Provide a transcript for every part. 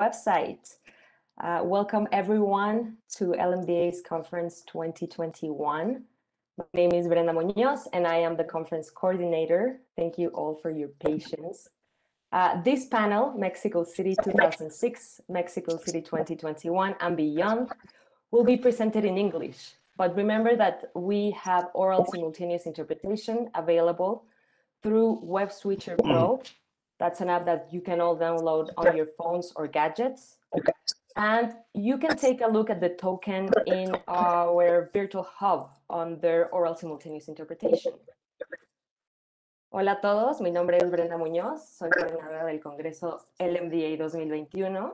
website. Uh, welcome everyone to LMDA's conference 2021. My name is Brenda Munoz and I am the conference coordinator. Thank you all for your patience. Uh, this panel, Mexico City 2006, Mexico City 2021 and beyond, will be presented in English. But remember that we have oral simultaneous interpretation available through WebSwitcher Pro. That's an app that you can all download on your phones or gadgets. And you can take a look at the token in our virtual hub on their oral simultaneous interpretation. Hola a todos, mi nombre es Brenda Muñoz, soy coordinadora del Congreso LMDA 2021.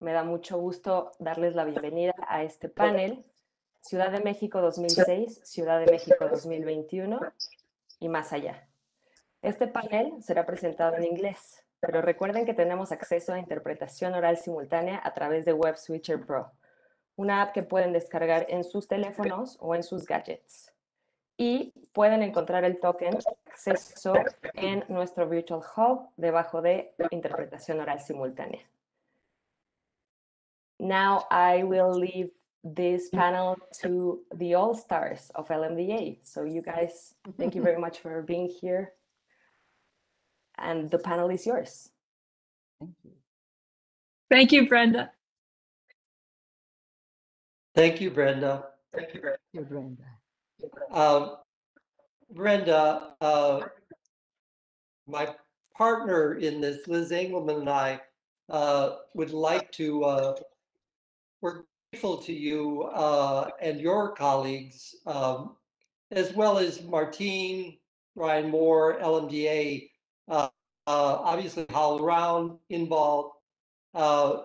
Me da mucho gusto darles la bienvenida a este panel, Ciudad de México 2006, Ciudad de México 2021 y más allá. Este panel será presentado en inglés, pero recuerden que tenemos acceso a interpretación oral simultánea a través de Web Switcher Pro, una app que pueden descargar en sus teléfonos o en sus gadgets y pueden encontrar el token acceso en nuestro Virtual Hub debajo de interpretación oral simultánea. Now I will leave this panel to the all-stars of LMDA. So you guys, thank you very much for being here. And the panel is yours. Thank you. Thank you, Brenda. Thank you, Brenda. Thank you, Brenda. Um, Brenda, uh, my partner in this, Liz Engelman and I, uh, would like to, uh, we're grateful to you uh, and your colleagues, um, as well as Martine, Ryan Moore, LMDA, uh, uh, obviously HowlRound involved, uh,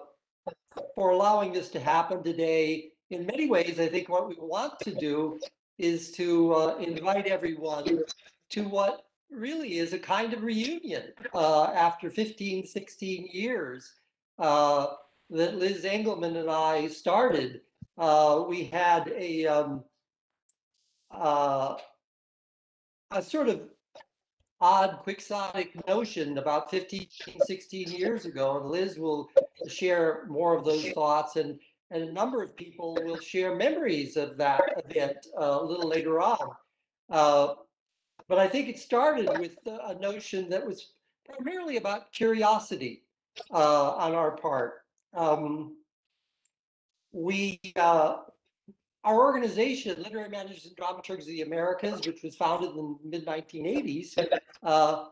for allowing this to happen today. In many ways, I think what we want to do is to uh, invite everyone to what really is a kind of reunion uh, after 15, 16 years uh, that Liz Engelman and I started. We had a, um, a sort of odd quixotic notion about 15, 16 years ago, and Liz will share more of those thoughts and and a number of people will share memories of that event uh, a little later on. Uh, but I think it started with a notion that was primarily about curiosity uh, on our part. Um, we, uh, our organization, Literary Managers and Dramaturgs of the Americas, which was founded in the mid 1980s, uh,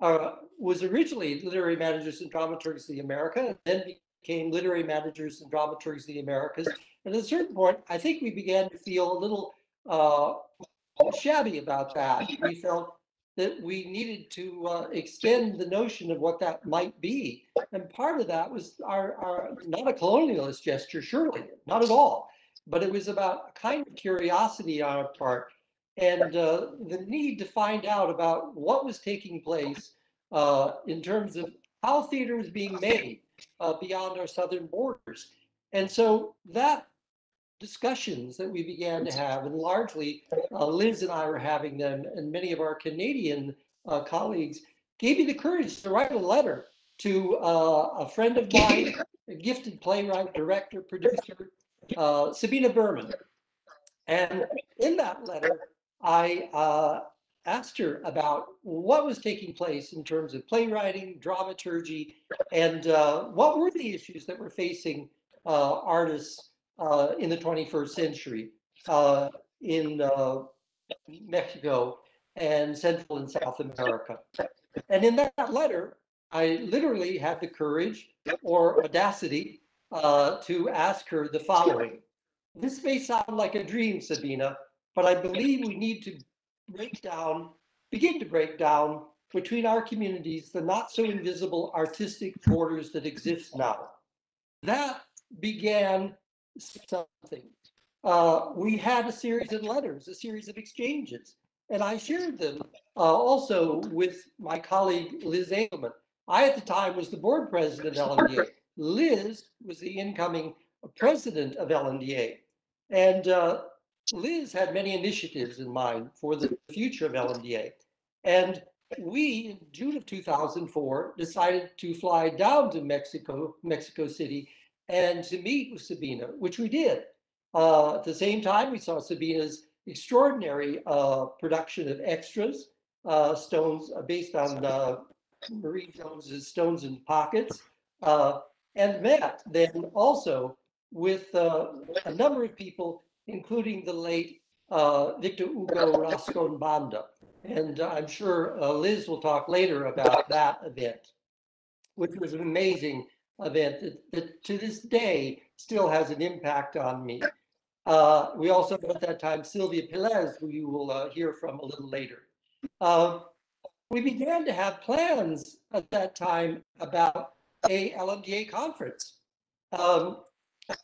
uh, was originally Literary Managers and Dramaturgs of the America, and then became literary managers and dramaturgs of the Americas. And at a certain point, I think we began to feel a little uh, shabby about that. We felt that we needed to uh, extend the notion of what that might be. And part of that was our, our not a colonialist gesture, surely, not at all, but it was about a kind of curiosity on our part and uh, the need to find out about what was taking place uh, in terms of how theater was being made uh, beyond our southern borders. And so that discussions that we began to have, and largely uh, Liz and I were having them, and many of our Canadian uh, colleagues, gave me the courage to write a letter to uh, a friend of mine, a gifted playwright, director, producer, uh, Sabina Berman. And in that letter, I uh, asked her about what was taking place in terms of playwriting, dramaturgy, and uh, what were the issues that were facing uh, artists uh, in the 21st century uh, in Mexico and Central and South America. And in that letter, I literally had the courage or audacity uh, to ask her the following. This may sound like a dream, Sabina, but I believe we need to break down, begin to break down between our communities the not so invisible artistic borders that exist now. That began something. Uh, we had a series of letters, a series of exchanges, and I shared them uh, also with my colleague Liz Engelman. I, at the time, was the board president of LMDA. Liz was the incoming president of LMDA. And uh, Liz had many initiatives in mind for the future of LMDA. And we, in June of 2004, decided to fly down to Mexico, Mexico City, and to meet with Sabina, which we did. Uh, at the same time, we saw Sabina's extraordinary uh, production of extras, uh, stones uh, based on uh, Marie Jones's Stones and Pockets, uh, and met then also with uh, a number of people, including the late uh, Victor Hugo Rascon Banda. And I'm sure uh, Liz will talk later about that event, which was an amazing event that, that to this day still has an impact on me. Uh, we also at that time Silvia Peláez, who you will uh, hear from a little later. Uh, we began to have plans at that time about a LMDA conference. Um,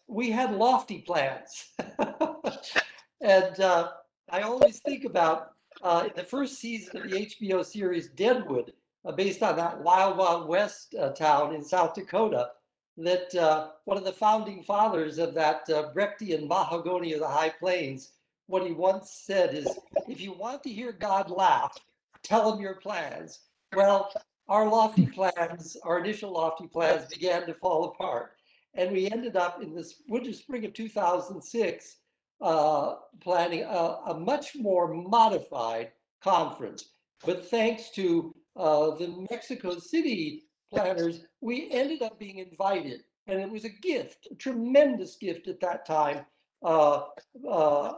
we had lofty plans. and uh, I always think about uh, the first season of the HBO series Deadwood, uh, based on that Wild Wild West uh, town in South Dakota, that uh, one of the founding fathers of that uh, Brechtian Mahagonny of the high plains, what he once said is, if you want to hear God laugh, tell him your plans. Well, our lofty plans, our initial lofty plans began to fall apart. And we ended up in this winter spring of 2006 uh, planning a, a, much more modified conference. But thanks to uh, the Mexico City planners, we ended up being invited. And it was a gift, a tremendous gift at that time, uh, uh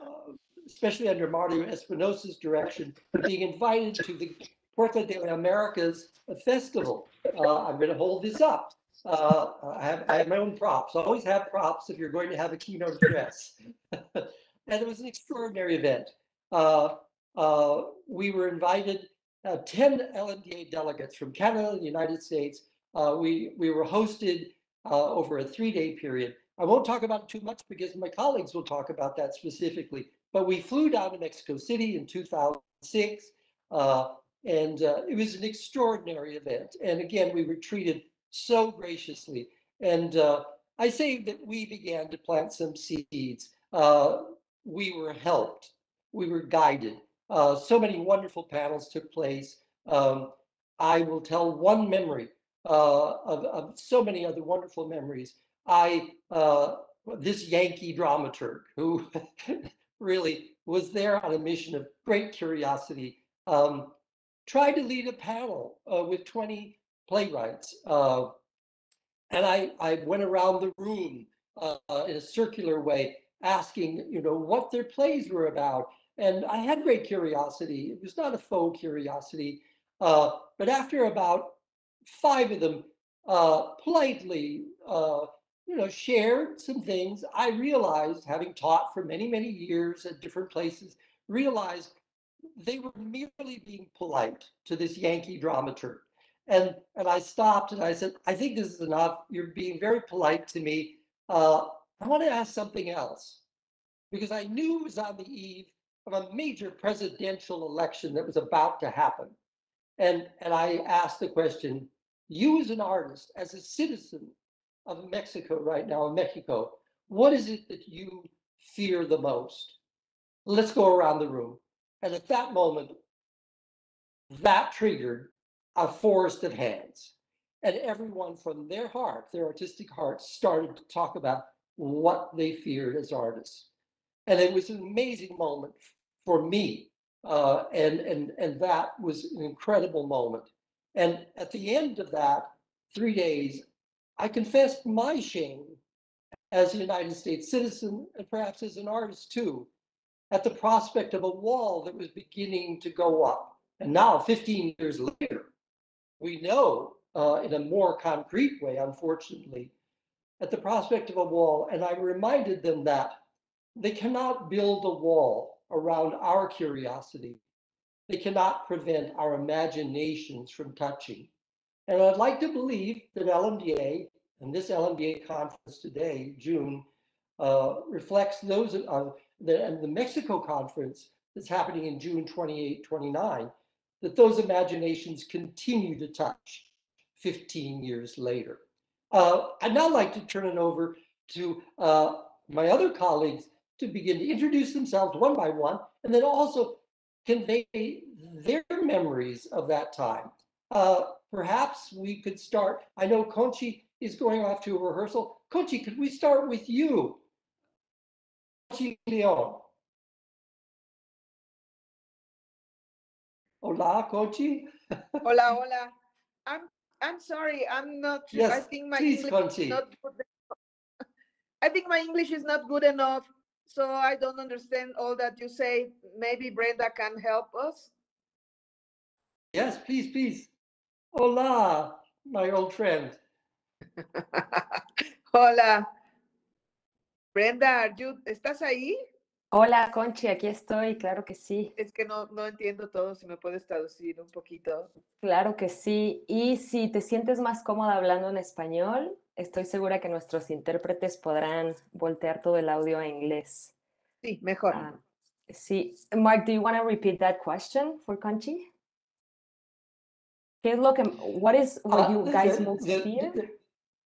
especially under Mario Espinosa's direction, being invited to the Puerto de Americas festival. Uh, I'm going to hold this up. Uh, I, have, I have my own props. Always have props if you're going to have a keynote address. and it was an extraordinary event. Uh, uh, we were invited, uh, 10 LMDA delegates from Canada and the United States. Uh, we, we were hosted uh, over a three-day period. I won't talk about it too much because my colleagues will talk about that specifically. But we flew down to Mexico City in 2006, and it was an extraordinary event. And again, we were treated so graciously. And uh, I say that we began to plant some seeds. Uh, we were helped, we were guided. Uh, so many wonderful panels took place. Um, I will tell one memory uh, of, of, so many other wonderful memories. I, uh, this Yankee dramaturg who really was there on a mission of great curiosity, um, tried to lead a panel uh, with 20 playwrights. Uh, and I, I went around the room uh, in a circular way, asking, you know, what their plays were about. And I had great curiosity. It was not a faux curiosity. Uh, but after about five of them uh, politely, uh, you know, shared some things, I realized, having taught for many, many years at different places, realized they were merely being polite to this Yankee dramaturg. And, and I stopped and I said, I think this is enough. You're being very polite to me. Uh, I want to ask something else because I knew it was on the eve of a major presidential election that was about to happen. And, and I asked the question, you as an artist, as a citizen of Mexico right now, in Mexico, what is it that you fear the most? Let's go around the room. And at that moment, that triggered a forest of hands. And everyone from their heart, their artistic heart, started to talk about what they feared as artists. And it was an amazing moment for me. Uh, and, and, and that was an incredible moment. And at the end of that three days, I confessed my shame as a United States citizen and perhaps as an artist too, at the prospect of a wall that was beginning to go up. And now, 15 years later, we know uh, in a more concrete way, unfortunately, at the prospect of a wall. And I reminded them that they cannot build a wall around our curiosity. They cannot prevent our imaginations from touching. And I'd like to believe that LMDA and this LMDA conference today, June, uh, reflects those, uh, the, and the Mexico conference that's happening in June 28, 29, that those imaginations continue to touch 15 years later. Uh, I'd now like to turn it over to uh, my other colleagues to begin to introduce themselves one by one, and then also convey their memories of that time. Uh, perhaps we could start. I know Conchi is going off to a rehearsal. Conchi, could we start with you? Leon. Hola, Conchi. Hola, hola. I'm I'm sorry. I'm not. I Yes, think my please, English Conchi. is not good. I think my English is not good enough, so I don't understand all that you say. Maybe Brenda can help us. Yes, please, please. Hola, my old friend. Hola. Brenda, ¿estás ahí? Hola, Conchi, aquí estoy, claro que sí, Es que no, no entiendo todo, si me puedes traducir un poquito. claro que sí. Y si te sientes más cómoda hablando en español, estoy segura que nuestros intérpretes podrán voltear todo el audio a inglés. Sí, mejor. Ah, sí, Mark, do you want to repeat that question for Conchi? ¿Qué es lo que, what is what Uh, you guys the- most the- fear? the-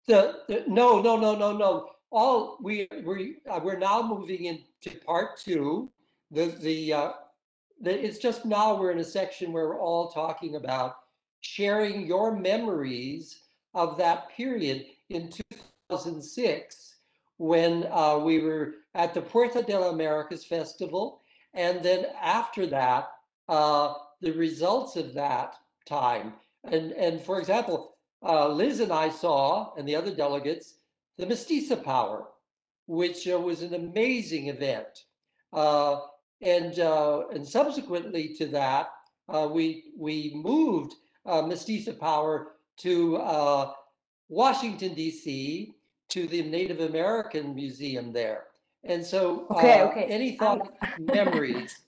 The, the, no, no, no, no, no. All, we, we, uh, we're now moving into part two. The, the, uh, it's just now we're in a section where we're all talking about sharing your memories of that period in 2006 when uh, we were at the Puerta de las Americas Festival. And then after that, uh, the results of that time. And, and for example, uh, Liz and I saw, and the other delegates, the Mestiza Power, which uh, was an amazing event. Uh, and, uh, and subsequently to that, uh, we, we moved uh, Mestiza Power to uh, Washington, D.C., to the Native American Museum there. And so, Okay, uh, okay, any um, thought, memories?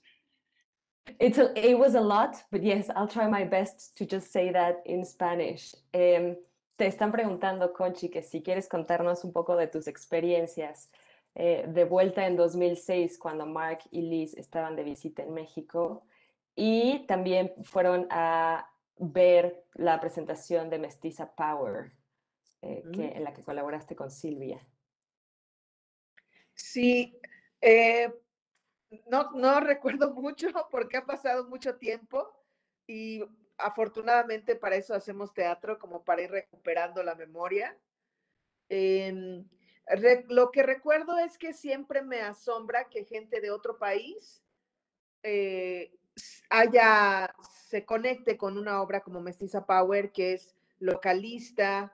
It's a, it was a lot, but yes, I'll try my best to just say that in Spanish. Em, te están preguntando, Conchi, que si quieres contarnos un poco de tus experiencias eh, de vuelta en 2006, cuando Mark y Liz estaban de visita en México, y también fueron a ver la presentación de Mestiza Power, eh, que, en la que colaboraste con Silvia. Sí, eh, no, no recuerdo mucho porque ha pasado mucho tiempo y afortunadamente para eso hacemos teatro, como para ir recuperando la memoria. Em, lo que recuerdo es que siempre me asombra que gente de otro país eh, haya, se conecte con una obra como Mestiza Power, que es localista,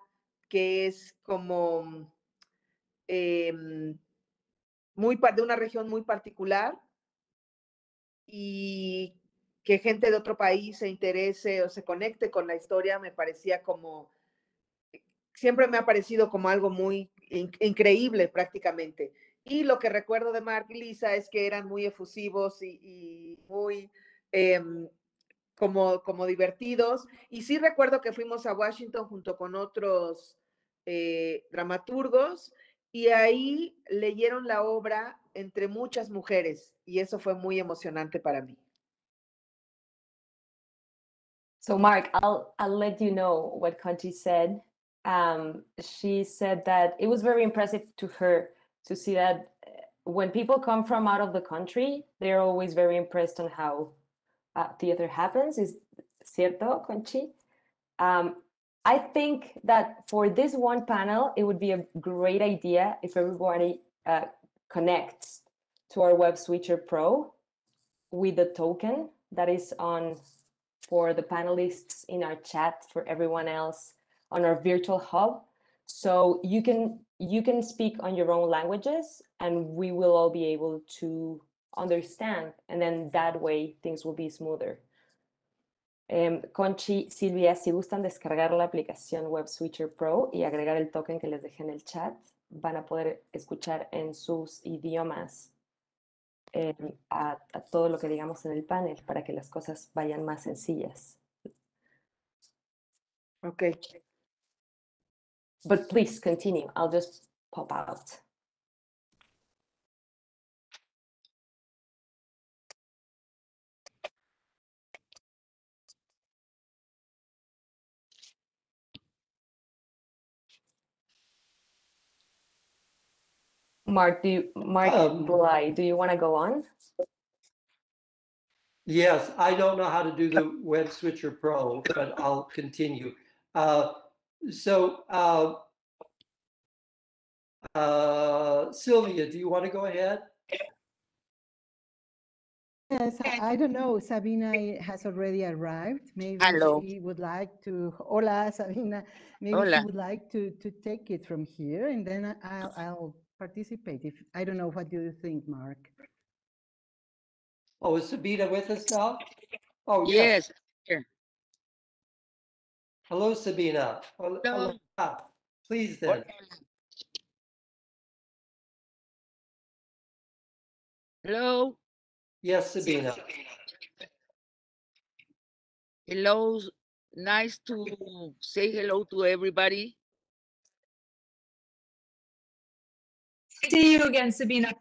que es como em, muy de una región muy particular y que gente de otro país se interese o se conecte con la historia me parecía como, siempre me ha parecido como algo muy in- increíble prácticamente. Y lo que recuerdo de Mark y Lisa es que eran muy efusivos y, y muy em, como, como divertidos. Y sí recuerdo que fuimos a Washington junto con otros eh, dramaturgos y ahí leyeron la obra entre muchas mujeres y eso fue muy emocionante para mí. So, Mark, I'll I'll let you know what Conchi said. Um, she said that it was very impressive to her to see that uh, when people come from out of the country, they're always very impressed on how uh, theater happens. Is cierto, Conchi? Um, I think that for this one panel, it would be a great idea if everybody uh, connects to our Web Switcher Pro with the token that is on for the panelists in our chat for everyone else on our virtual hub. So you can you can speak on your own languages and we will all be able to understand and then that way things will be smoother. Em, Conchi, Silvia, si gustan descargar la aplicación Web Switcher Pro y agregar el token que les dejé en el chat, van a poder escuchar en sus idiomas em, a, a todo lo que digamos en el panel para que las cosas vayan más sencillas. Ok. But please continue. I'll just pop out. Mark, do you, Mark Um, Bly, do you want to go on? Yes, I don't know how to do the Web Switcher Pro, but I'll continue. Uh, So uh, uh, Silvia, do you want to go ahead? Yes, I I don't know, Sabina i- has already arrived. Maybe Hello. she would like to, hola, Sabina. Maybe she would like to, to take it from here and then I- I'll, I'll participate. If, I don't know, what do you think, Mark? Oh, is Sabina with us now? Oh, yes. Yes, Hello, Sabina. Hol- Hello. Ah, please then. hola. Hello, Yes, Sabina. hello. Nice to say hello to everybody. See you again, Sabina.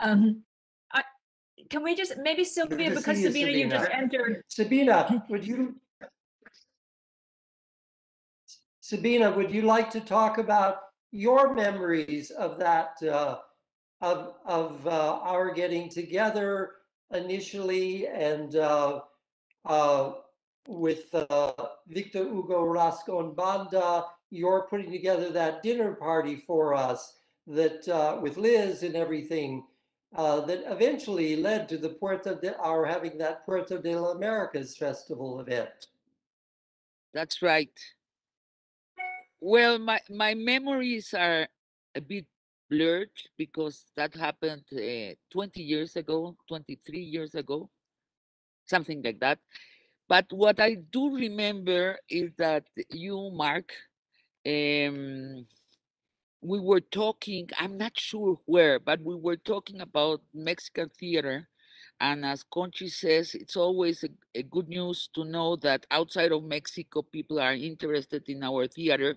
Um, I, can we just, maybe Silvia, because you, Sabina, you just entered. Sabina, would you? Sabina, would you like to talk about your memories of that, uh, of, of uh, our getting together initially and uh, uh, with uh, Victor Hugo Rascon Banda, you're putting together that dinner party for us that uh, with Liz and everything uh, that eventually led to the Puerto de, our having that Puerto de la Americas festival event. That's right. Well, my, my memories are a bit blurred because that happened uh, 20 years ago, 23 years ago, something like that. But what I do remember is that you, Mark, um, we were talking, I'm not sure where, but we were talking about Mexican theater. And as Conchi says, it's always a, a good news to know that outside of Mexico, people are interested in our theater.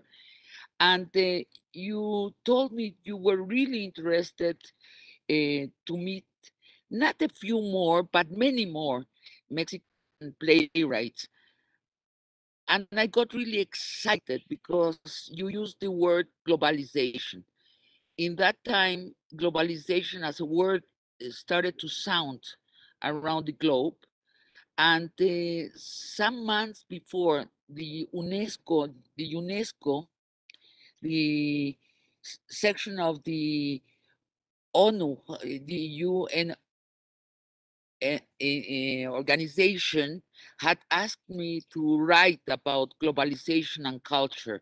And uh, you told me you were really interested uh, to meet not a few more, but many more Mexican playwrights. And I got really excited because you used the word globalization. In that time, globalization as a word uh, started to sound around the globe. And uh, some months before, the UNESCO, the UNESCO, the section of the ONU, uh, the UN eh, eh, eh, organization, had asked me to write about globalization and culture.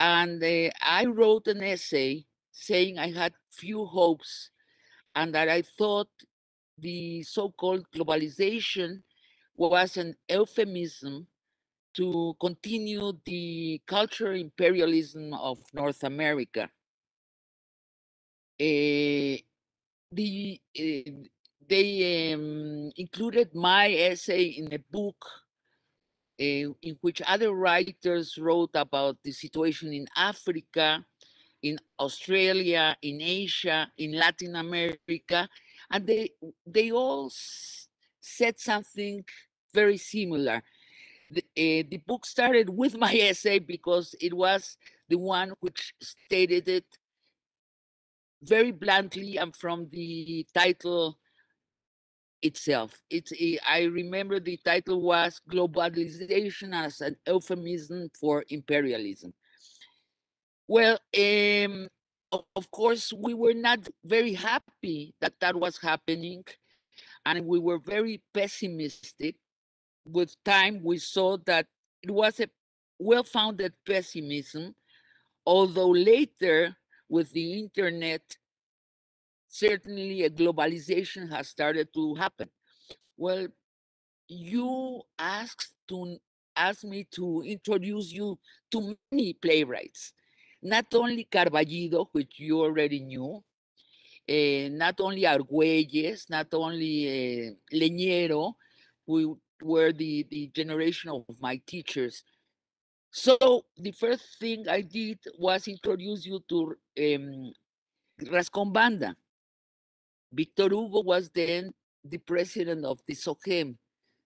And uh, I wrote an essay saying I had few hopes and that I thought the so-called globalization was an euphemism to continue the cultural imperialism of North America. Eh, the eh, they um, included my essay in a book eh, in which other writers wrote about the situation in Africa, in Australia, in Asia, in Latin America, and they they all said something very similar. The, eh, the book started with my essay because it was the one which stated it very bluntly and from the title itself. It's a, I remember the title was Globalization as an Euphemism for Imperialism. Well, um, of, of course, we were not very happy that that was happening, and we were very pessimistic. With time, we saw that it was a well founded pessimism, although later, with the internet, certainly a globalization has started to happen. Well, you asked to ask me to introduce you to many playwrights, not only Carballido, which you already knew, eh, not only Argüelles, not only uh, Leñero, who were the, the generation of my teachers. So the first thing I did was introduce you to um, Rascon Banda. Victor Hugo was then the president of the SOGEM,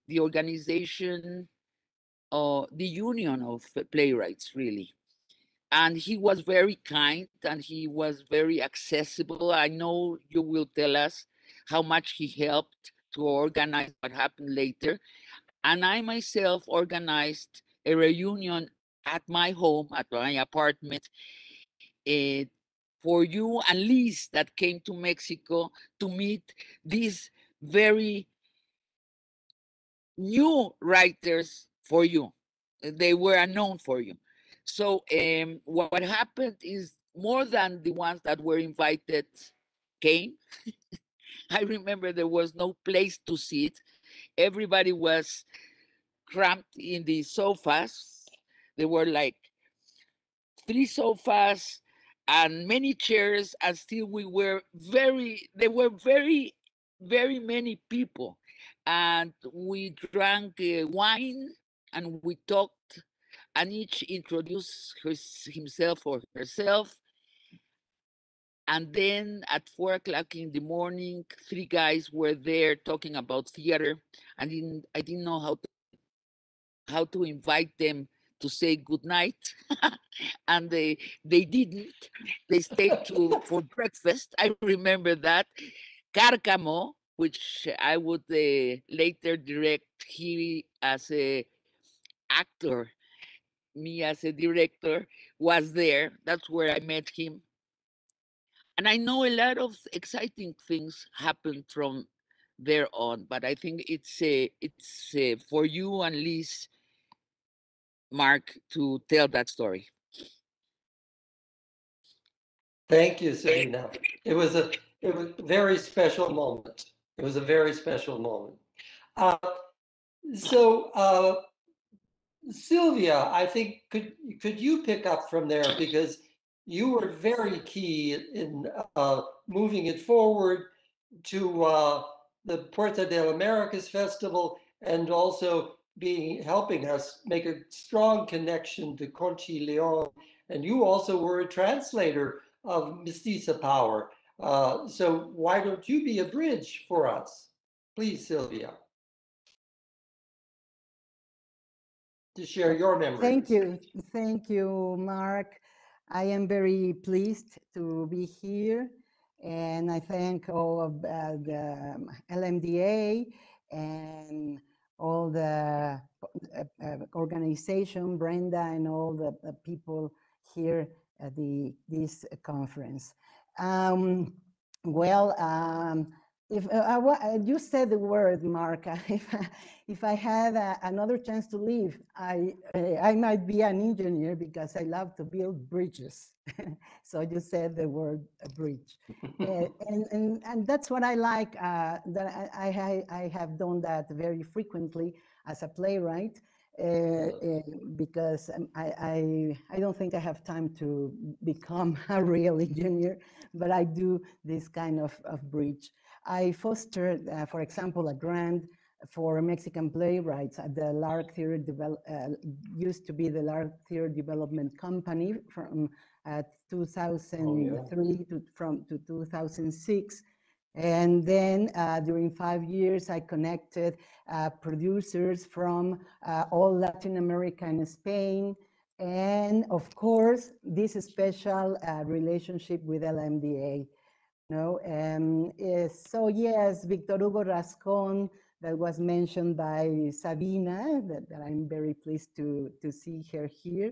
the organization, uh, the union of playwrights, really. And he was very kind and he was very accessible. I know you will tell us how much he helped to organize what happened later. And I myself organized a reunion at my home, at my apartment, eh, for you and Liz that came to Mexico to meet these very new writers for you. They were unknown for you. So um, what, what happened is more than the ones that were invited came. I remember there was no place to sit. Everybody was cramped in the sofas. There were like three sofas and many chairs, and still we were very, there were very, very many people. And we drank uh, wine and we talked, and each introduced hers- himself or herself. And then at four o'clock in the morning, three guys were there talking about theater. and I didn't know how to, how to invite them to say good night, and they they didn't. They stayed to for breakfast. I remember that. Cárcamo, which I would uh, later direct, he as a actor, me as a director, was there. That's where I met him. And I know a lot of exciting things happened from there on, but I think it's a, it's uh, for you and Liz, Mark, to tell that story. Thank you, Sabina. It was a, it was a very special moment. It was a very special moment. Uh, So, uh, Silvia, I think, could, could you pick up from there? Because you were very key in uh, moving it forward to uh, the Puerta del Americas Festival and also being, helping us make a strong connection to Conchi Leon. And you also were a translator of Mestiza Power. Uh, So why don't you be a bridge for us? Please, Silvia. To share your memories. Thank you. Thank you, Mark. I am very pleased to be here. And I thank all of uh, the um, LMDA and all the uh, uh, organization, Brenda, and all the, people here at the this conference. Um, well, um, if uh, I, uh, you said the word, Mark, if I, if I had uh, another chance to live, I I might be an engineer because I love to build bridges. so you said the word bridge, Uh, and, and and that's what I like. Uh, that I, I I have done that very frequently as a playwright. Uh, uh, because um, I, I I don't think I have time to become a real engineer, but I do this kind of, of bridge. I fostered, uh, for example, a grant for Mexican playwrights at the Lark Theater develop, uh, used to be the Lark Theater Development Company from uh, 2003 to from to 2006. And then uh, during five years, I connected uh, producers from uh, all Latin America and Spain. And of course, this special uh, relationship with LMDA. No, um, so yes, Victor Hugo Rascon, that was mentioned by Sabina, that, that I'm very pleased to, to see her here,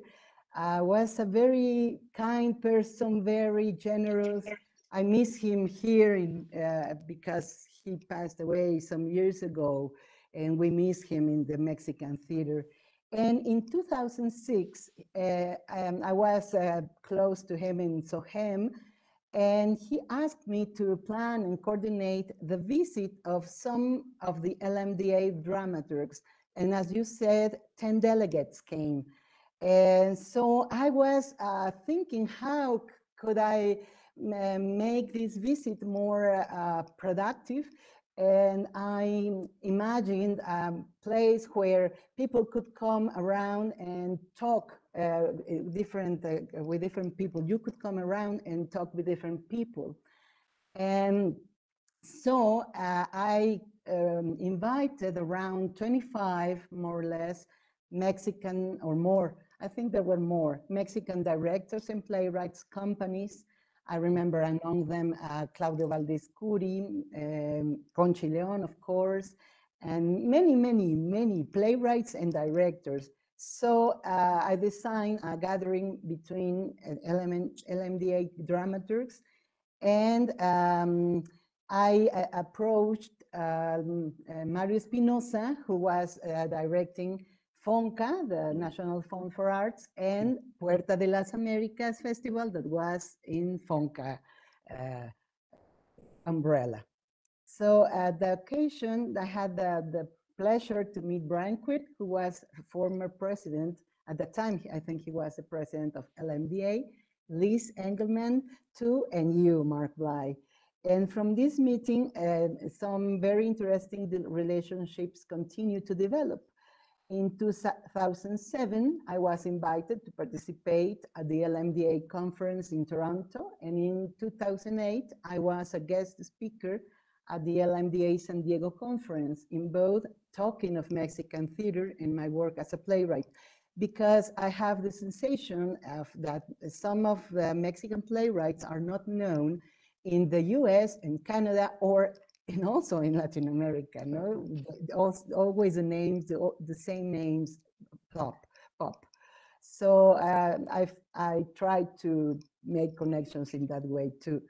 uh, was a very kind person, very generous. I miss him here in, uh, because he passed away some years ago, and we miss him in the Mexican theater. And in 2006, uh, um, I was uh, close to him in SOGEM, and he asked me to plan and coordinate the visit of some of the LMDA dramaturgs. And as you said, 10 delegates came. And so I was uh, thinking, how could I make this visit more uh, productive? And I imagined a place where people could come around and talk uh, different uh, with different people. You could come around and talk with different people. And so uh, I um, invited around 25, more or less, Mexican or more, I think there were more, Mexican directors and playwrights companies I remember among them uh, Claudio Valdés Kuri, um, Conchi Leon, of course, and many, many, many playwrights and directors. So uh, I designed a gathering between uh, element, LMDA dramaturgs, and um, I uh, approached um, uh, Mario Espinosa, who was uh, directing FONCA, the National Fund for Arts, and Puerta de las Americas Festival that was in FONCA uh, umbrella. So at the occasion, I had the, the pleasure to meet Brian Quirt, who was former president. At the time, I think he was the president of LMDA, Liz Engelman, too, and you, Mark Bly. And from this meeting, uh, some very interesting relationships continue to develop. In 2007, I was invited to participate at the LMDA conference in Toronto. And in 2008, I was a guest speaker at the LMDA San Diego conference in both talking of Mexican theater and my work as a playwright because I have the sensation of that some of the Mexican playwrights are not known in the US and Canada or and also in Latin America, no? Always the names, the, the same names pop, pop. So uh, I I tried to make connections in that way too.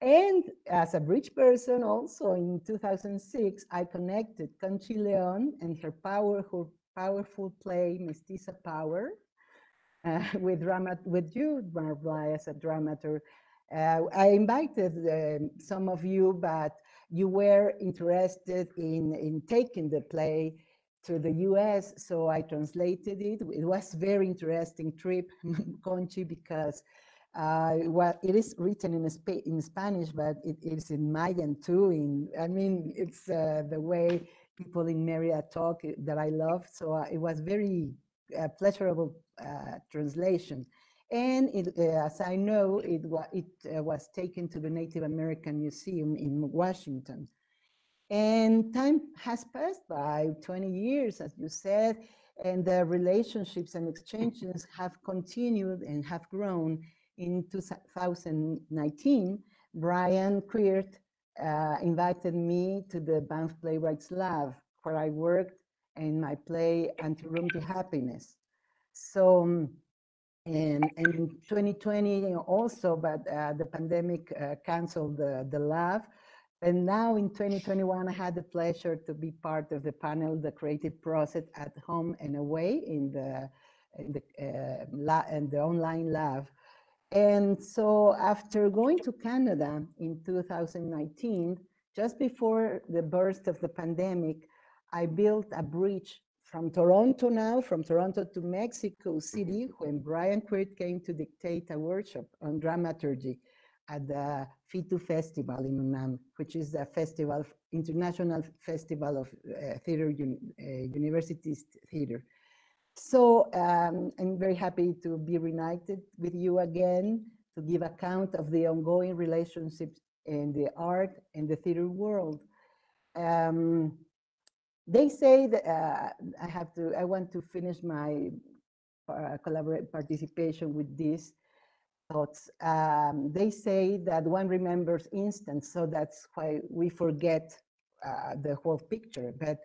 And as a bridge person, also in 2006, I connected Conchi Leon and her powerful, powerful play, Mestiza Power, uh, with, drama, with you, Mark Bly, as a dramaturg. Uh, I invited uh, some of you, but you were interested in, in taking the play to the US, so I translated it. It was very interesting trip, Conchi, because uh, well, it is written in, Sp in Spanish, but it is in Mayan too. In I mean, it's uh, the way people in Merida talk that I love. So uh, it was very uh, pleasurable uh, translation. And it, uh, as I know, it, wa it was taken to the Native American Museum in Washington. And time has passed by 20 years, as you said, and the relationships and exchanges have continued and have grown. In 2019, Brian Quirt uh, invited me to the Banff Playwrights Lab, where I worked in my play Anteroom to Happiness. So um, and, and in 2020 also, but uh, the pandemic uh, canceled the, the lab. And now in 2021, I had the pleasure to be part of the panel, The Creative Process at Home and Away in the, in the, uh, la in the online lab. And so after going to Canada in 2019, just before the burst of the pandemic, I built a bridge from Toronto now, from Toronto to Mexico City, when Brian Quirt came to dictate a workshop on dramaturgy at the FITU Festival in UNAM, which is the festival, international festival of uh, theater, uh, universities theater. So um, I'm very happy to be reunited with you again to give account of the ongoing relationships in the art and the theater world. Um, they say that uh, I have to, I want to finish my uh, collaborate participation with these thoughts. Um, they say that one remembers instance, so that's why we forget uh, the whole picture. But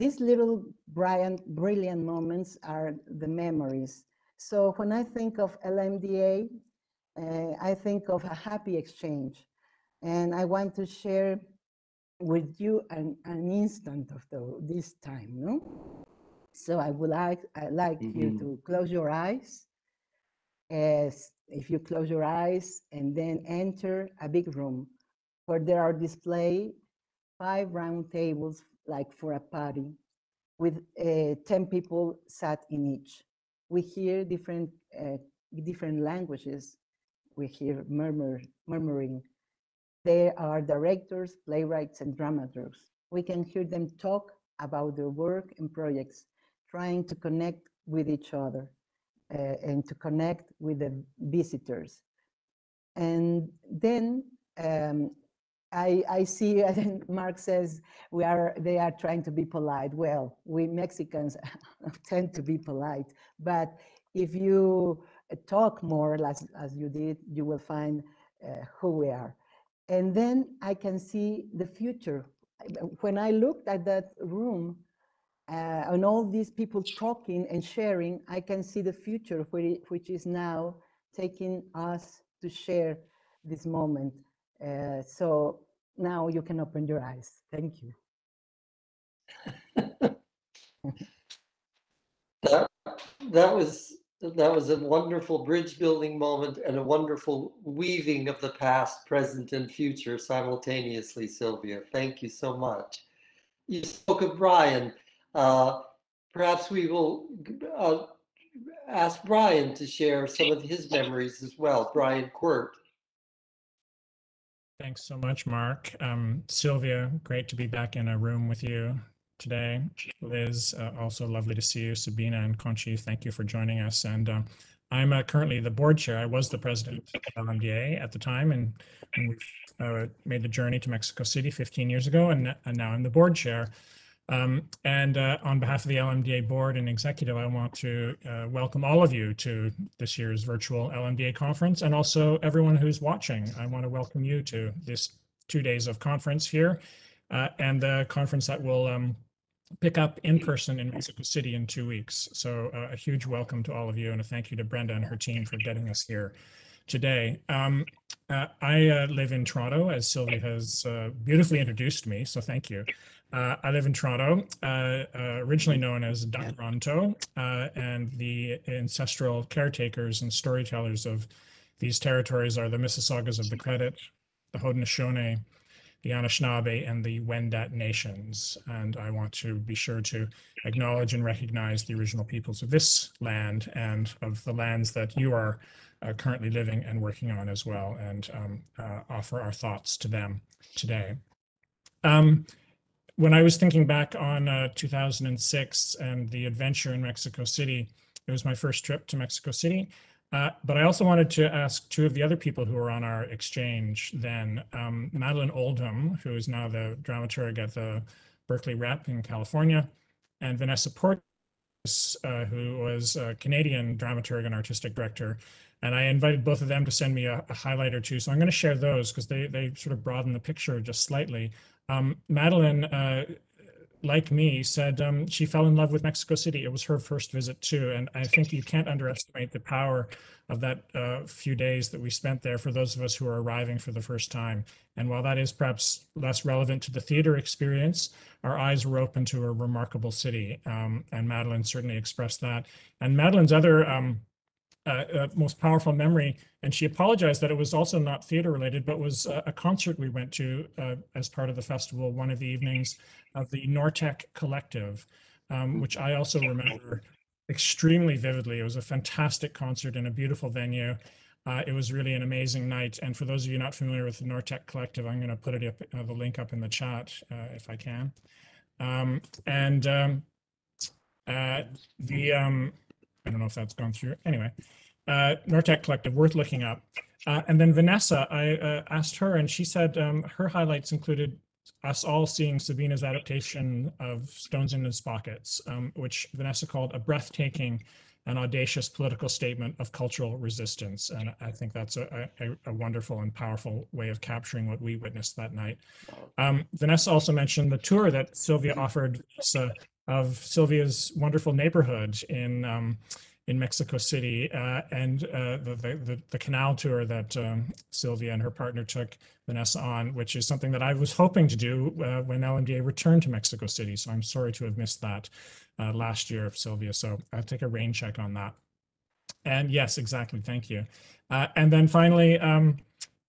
these little brilliant, brilliant moments are the memories. So when I think of LMDA, uh, I think of a happy exchange. And I want to share with you an, an instant of the, this time, no? So I would like, I'd like mm -hmm. you mm-hmm. to close your eyes. As if you close your eyes and then enter a big room where there are displayed five round tables like for a party with uh, 10 people sat in each. We hear different, uh, different languages. We hear murmur, murmuring, There are directors, playwrights, and dramaturgs. We can hear them talk about their work and projects, trying to connect with each other uh, and to connect with the visitors. And then um, I, I see, I think Mark says we are, they are trying to be polite. Well, we Mexicans tend to be polite, but if you talk more as, as you did, you will find uh, who we are. And then I can see the future. When I looked at that room uh, and all these people talking and sharing, I can see the future, which, which is now taking us to share this moment. Uh, so now you can open your eyes. Thank you. that, that was that was a wonderful bridge building moment and a wonderful weaving of the past, present, and future simultaneously, Silvia. Thank you so much. You spoke of Brian. Uh, perhaps we will uh, ask Brian to share some of his memories as well. Brian Quirt. Thanks so much, Mark. Um, Silvia, great to be back in a room with you today. Liz, uh, also lovely to see you. Sabina and Conchi, thank you for joining us. And um, I'm uh, currently the board chair. I was the president of LMDA at the time, and, and we uh, made the journey to Mexico City 15 years ago, and, and now I'm the board chair. Um, and uh, on behalf of the LMDA board and executive, I want to uh, welcome all of you to this year's virtual LMDA conference and also everyone who's watching. I want to welcome you to this two days of conference here uh, and the conference that will um, pick up in person in Mexico City in two weeks. So uh, a huge welcome to all of you and a thank you to Brenda and her team for getting us here today. Um, uh, I uh, live in Toronto, as Silvia has beautifully introduced me, so thank you. Uh, I live in Toronto, uh, originally known as Tkaronto, and the ancestral caretakers and storytellers of these territories are the Mississaugas of the Credit, the Haudenosaunee, the Anishinaabe, and the Wendat nations. And I want to be sure to acknowledge and recognize the original peoples of this land and of the lands that you are uh, currently living and working on as well, and um, uh, offer our thoughts to them today. Um, when I was thinking back on uh, 2006 and the adventure in Mexico City, it was my first trip to Mexico City. Uh, but I also wanted to ask two of the other people who were on our exchange then. Um, Madeleine Oldham, who is now the dramaturg at the Berkeley Rep in California, and Vanessa Porteous, uh, who was a Canadian dramaturg and artistic director. And I invited both of them to send me a, a highlight or two. So I'm going to share those because they, they sort of broaden the picture just slightly. Um, Madeleine, uh, like me, said um, she fell in love with Mexico City. It was her first visit too, and I think you can't underestimate the power of that uh, few days that we spent there for those of us who are arriving for the first time. And while that is perhaps less relevant to the theater experience, our eyes were open to a remarkable city, um, and Madeleine certainly expressed that. And Madeleine's other um, uh, uh, most powerful memory. And she apologized that it was also not theater related, but was a, a concert we went to uh, as part of the festival, one of the evenings of the Nortec Collective, um, which I also remember extremely vividly. It was a fantastic concert in a beautiful venue. Uh, it was really an amazing night. And for those of you not familiar with the Nortec Collective, I'm going to put it up, uh, the link up in the chat uh, if I can. Um, and um, the um, I don't know if that's gone through. Anyway, uh, Nortec Collective, worth looking up. Uh, and then Vanessa, I uh, asked her, and she said um, her highlights included us all seeing Sabina's adaptation of Stones in His Pockets, um, which Vanessa called a breathtaking and audacious political statement of cultural resistance. And I think that's a, a, a wonderful and powerful way of capturing what we witnessed that night. Um, Vanessa also mentioned the tour that Silvia offered of Silvia's wonderful neighborhood in um, in Mexico City, uh, and uh, the, the, the canal tour that um, Silvia and her partner took Vanessa on, which is something that I was hoping to do uh, when LMDA returned to Mexico City. So I'm sorry to have missed that uh, last year, Silvia. So I'll take a rain check on that. And yes, exactly. Thank you. Uh, and then finally. Um,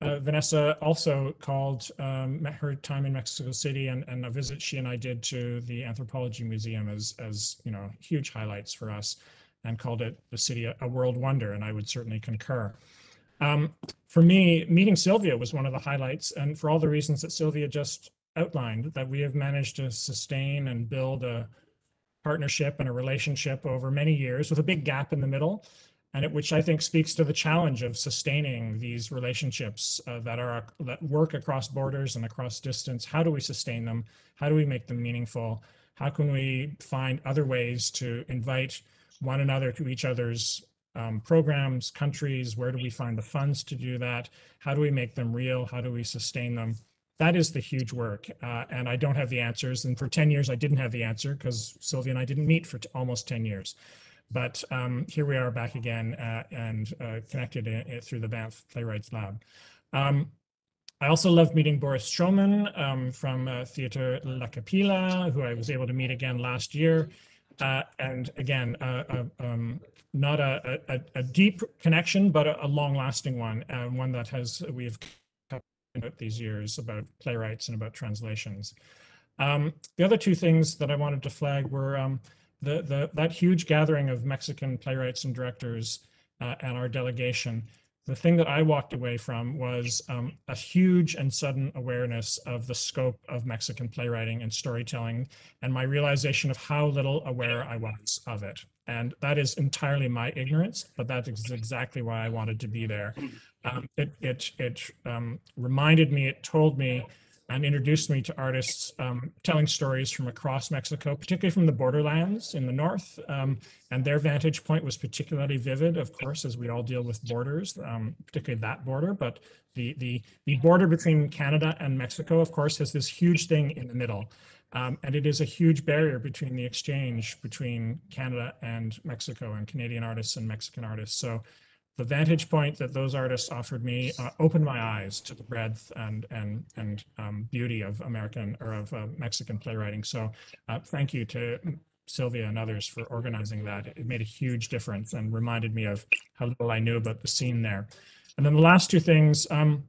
uh, Vanessa also called um, her time in Mexico City and, and a visit she and I did to the Anthropology Museum as, as you know, huge highlights for us and called it the city a, a world wonder. And I would certainly concur. Um, for me, meeting Silvia was one of the highlights. And for all the reasons that Silvia just outlined, that we have managed to sustain and build a partnership and a relationship over many years with a big gap in the middle and it, which I think speaks to the challenge of sustaining these relationships uh, that are that work across borders and across distance. How do we sustain them? How do we make them meaningful? How can we find other ways to invite one another to each other's um, programs, countries? Where do we find the funds to do that? How do we make them real? How do we sustain them? That is the huge work. Uh, and I don't have the answers. And for 10 years, I didn't have the answer because Silvia and I didn't meet for t- almost 10 years. But um, here we are back again uh, and uh, connected i- i- through the Banff Playwrights Lab. Um, I also love meeting Boris Schoemann um, from uh, Theatre La Capilla, who I was able to meet again last year. Uh, and again, uh, uh, um, not a, a, a deep connection, but a, a long-lasting one, uh, one that has we've talked about these years about playwrights and about translations. Um, the other two things that I wanted to flag were um, the, the that huge gathering of Mexican playwrights and directors uh, and our delegation the thing that I walked away from was um, a huge and sudden awareness of the scope of Mexican playwriting and storytelling, and my realization of how little aware I was of it. And that is entirely my ignorance, but that is exactly why I wanted to be there. Um, it it it um, reminded me, it told me, and introduced me to artists um, telling stories from across Mexico, particularly from the borderlands in the north. Um, and their vantage point was particularly vivid, of course, as we all deal with borders, um, particularly that border. But the, the, the border between Canada and Mexico, of course, has this huge thing in the middle. Um, and it is a huge barrier between the exchange between Canada and Mexico and Canadian artists and Mexican artists. So the vantage point that those artists offered me uh, opened my eyes to the breadth and and and um, beauty of American or of uh, Mexican playwriting. So, uh, thank you to Silvia and others for organizing that. It made a huge difference and reminded me of how little I knew about the scene there. And then the last two things: um,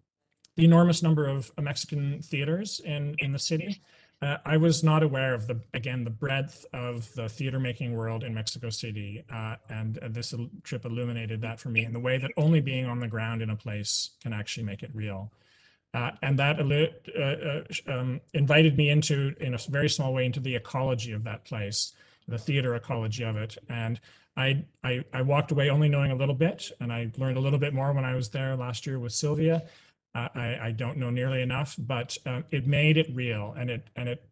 the enormous number of Mexican theaters in in the city. Uh, I was not aware of the again the breadth of the theater making world in Mexico City, uh, and uh, this trip illuminated that for me in the way that only being on the ground in a place can actually make it real. Uh, and that uh, uh, um, invited me into, in a very small way, into the ecology of that place, the theater ecology of it. And I, I, I walked away only knowing a little bit, and I learned a little bit more when I was there last year with Silvia. I, I don't know nearly enough, but uh, it made it real, and it and it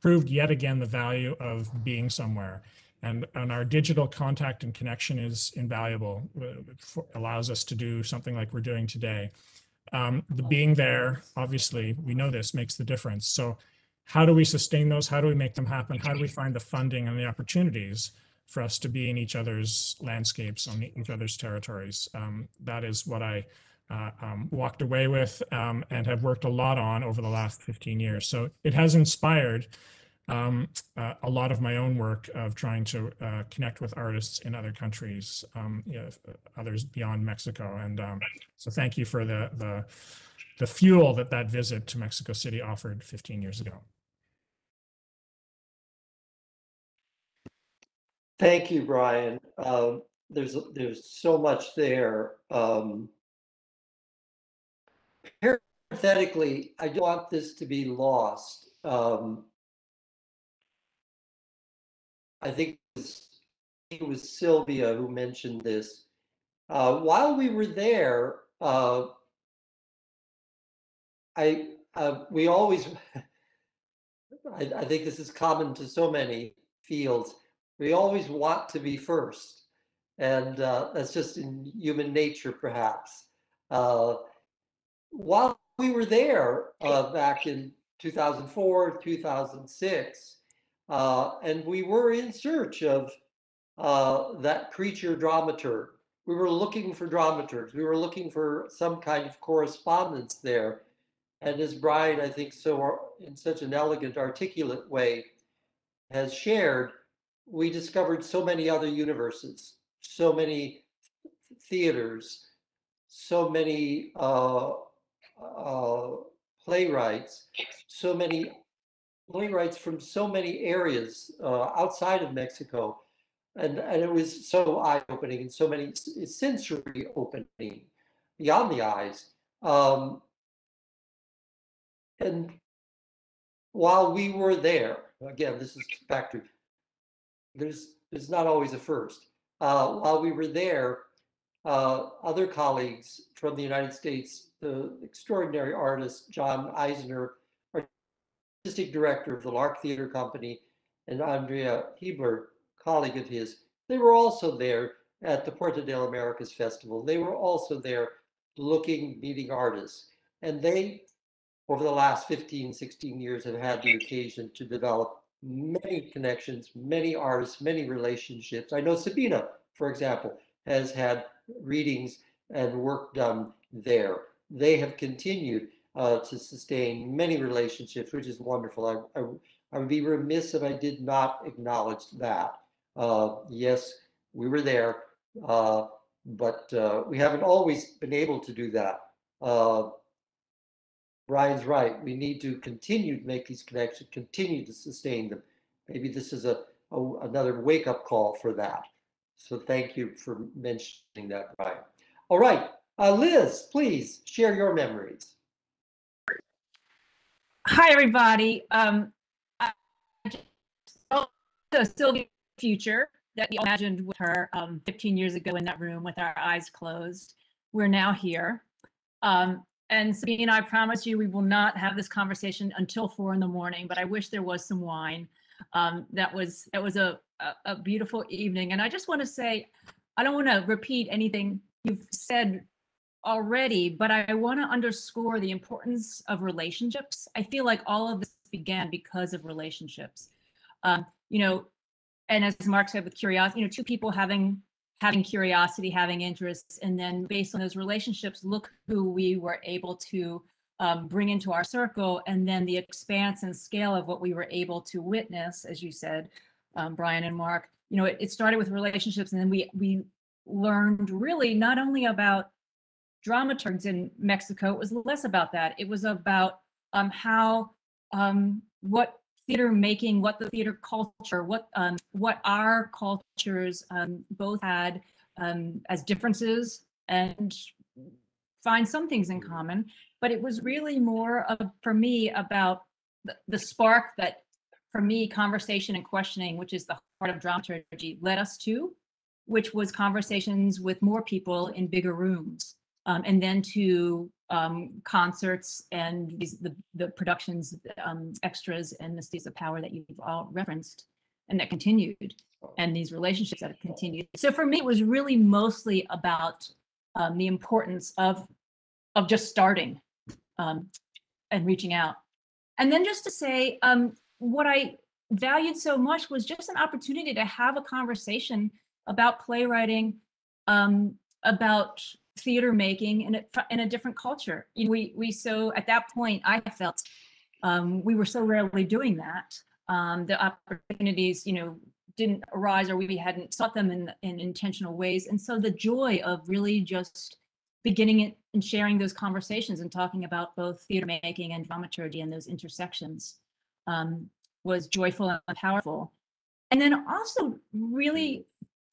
proved yet again the value of being somewhere. And and our digital contact and connection is invaluable. uh, for- allows us to do something like we're doing today. Um, the being there, obviously, we know this makes the difference. So, how do we sustain those? How do we make them happen? How do we find the funding and the opportunities for us to be in each other's landscapes, on each other's territories? Um, that is what I uh, um, walked away with um, and have worked a lot on over the last 15 years. So it has inspired um, uh, a lot of my own work of trying to uh, connect with artists in other countries, um, you know, others beyond Mexico. And um, so thank you for the, the, the fuel that that visit to Mexico City offered 15 years ago. Thank you, Brian. Um, there's, there's so much there. Um, parenthetically, I don't want this to be lost. Um, I think it was, it was Silvia who mentioned this. Uh, while we were there, uh, I, uh, we always, I, I think this is common to so many fields. We always want to be first. And uh, that's just in human nature, perhaps. Uh, while we were there uh, back in 2004, 2006, uh, and we were in search of uh, that creature dramaturg. We were looking for dramaturgs. We were looking for some kind of correspondence there. And as Brian, I think, so in such an elegant, articulate way has shared, we discovered so many other universes, so many theaters, so many uh, uh, playwrights, so many playwrights from so many areas uh, outside of Mexico. And, and it was so eye-opening and so many sensory opening beyond the eyes. Um, and while we were there, again, this is back to, there's, there's not always a first. Uh, while we were there, uh, other colleagues from the United States, the extraordinary artist John Eisner, artistic director of the Lark Theater Company, and Andrea Hebler, colleague of his, they were also there at the Puerto del Americas Festival. They were also there looking, meeting artists. And they, over the last 15, 16 years, have had the occasion to develop many connections, many artists, many relationships. I know Sabina, for example, has had readings and work done there. They have continued uh, to sustain many relationships, which is wonderful. I, I, I would be remiss if I did not acknowledge that. Uh, yes, we were there, uh, but uh, we haven't always been able to do that. Uh, Brian's right. We need to continue to make these connections, continue to sustain them. Maybe this is a, a another wake up call for that. So thank you for mentioning that, Brian. All right, uh, Liz, please share your memories. Hi, everybody. Um, I, oh, the Silvia future that we imagined with her um, 15 years ago in that room with our eyes closed. We're now here. Um, and Sabina, I promise you, we will not have this conversation until four in the morning, but I wish there was some wine. Um, that was, that was a, a, a beautiful evening. And I just want to say, I don't want to repeat anything you've said already, but I want to underscore the importance of relationships. I feel like all of this began because of relationships. Um, you know, and as Mark said with curiosity, you know, two people having having curiosity, having interests, and then based on those relationships, look who we were able to um, bring into our circle, and then the expanse and scale of what we were able to witness, as you said, um, Brian and Mark. You know, it, it started with relationships, and then we we learned really not only about dramaturgs in Mexico. It was less about that. It was about um, how um, what theater making, what the theater culture, what um, what our cultures um, both had um, as differences and find some things in common. But it was really more of, for me about the, the spark that, for me, conversation and questioning, which is the heart of dramaturgy, led us to, which was conversations with more people in bigger rooms um, and then to um, concerts and these, the, the productions, um, extras and Mestiza Power that you've all referenced and that continued and these relationships that have continued. So for me, it was really mostly about um, the importance of, of just starting um, and reaching out. And then just to say, um, what I valued so much was just an opportunity to have a conversation about playwriting, um, about theater making in a, in a different culture. You know, we we so at that point I felt um, we were so rarely doing that. Um, the opportunities, you know, didn't arise or we hadn't sought them in in intentional ways. And so the joy of really just beginning it and sharing those conversations and talking about both theater making and dramaturgy and those intersections um, was joyful and powerful. And then also really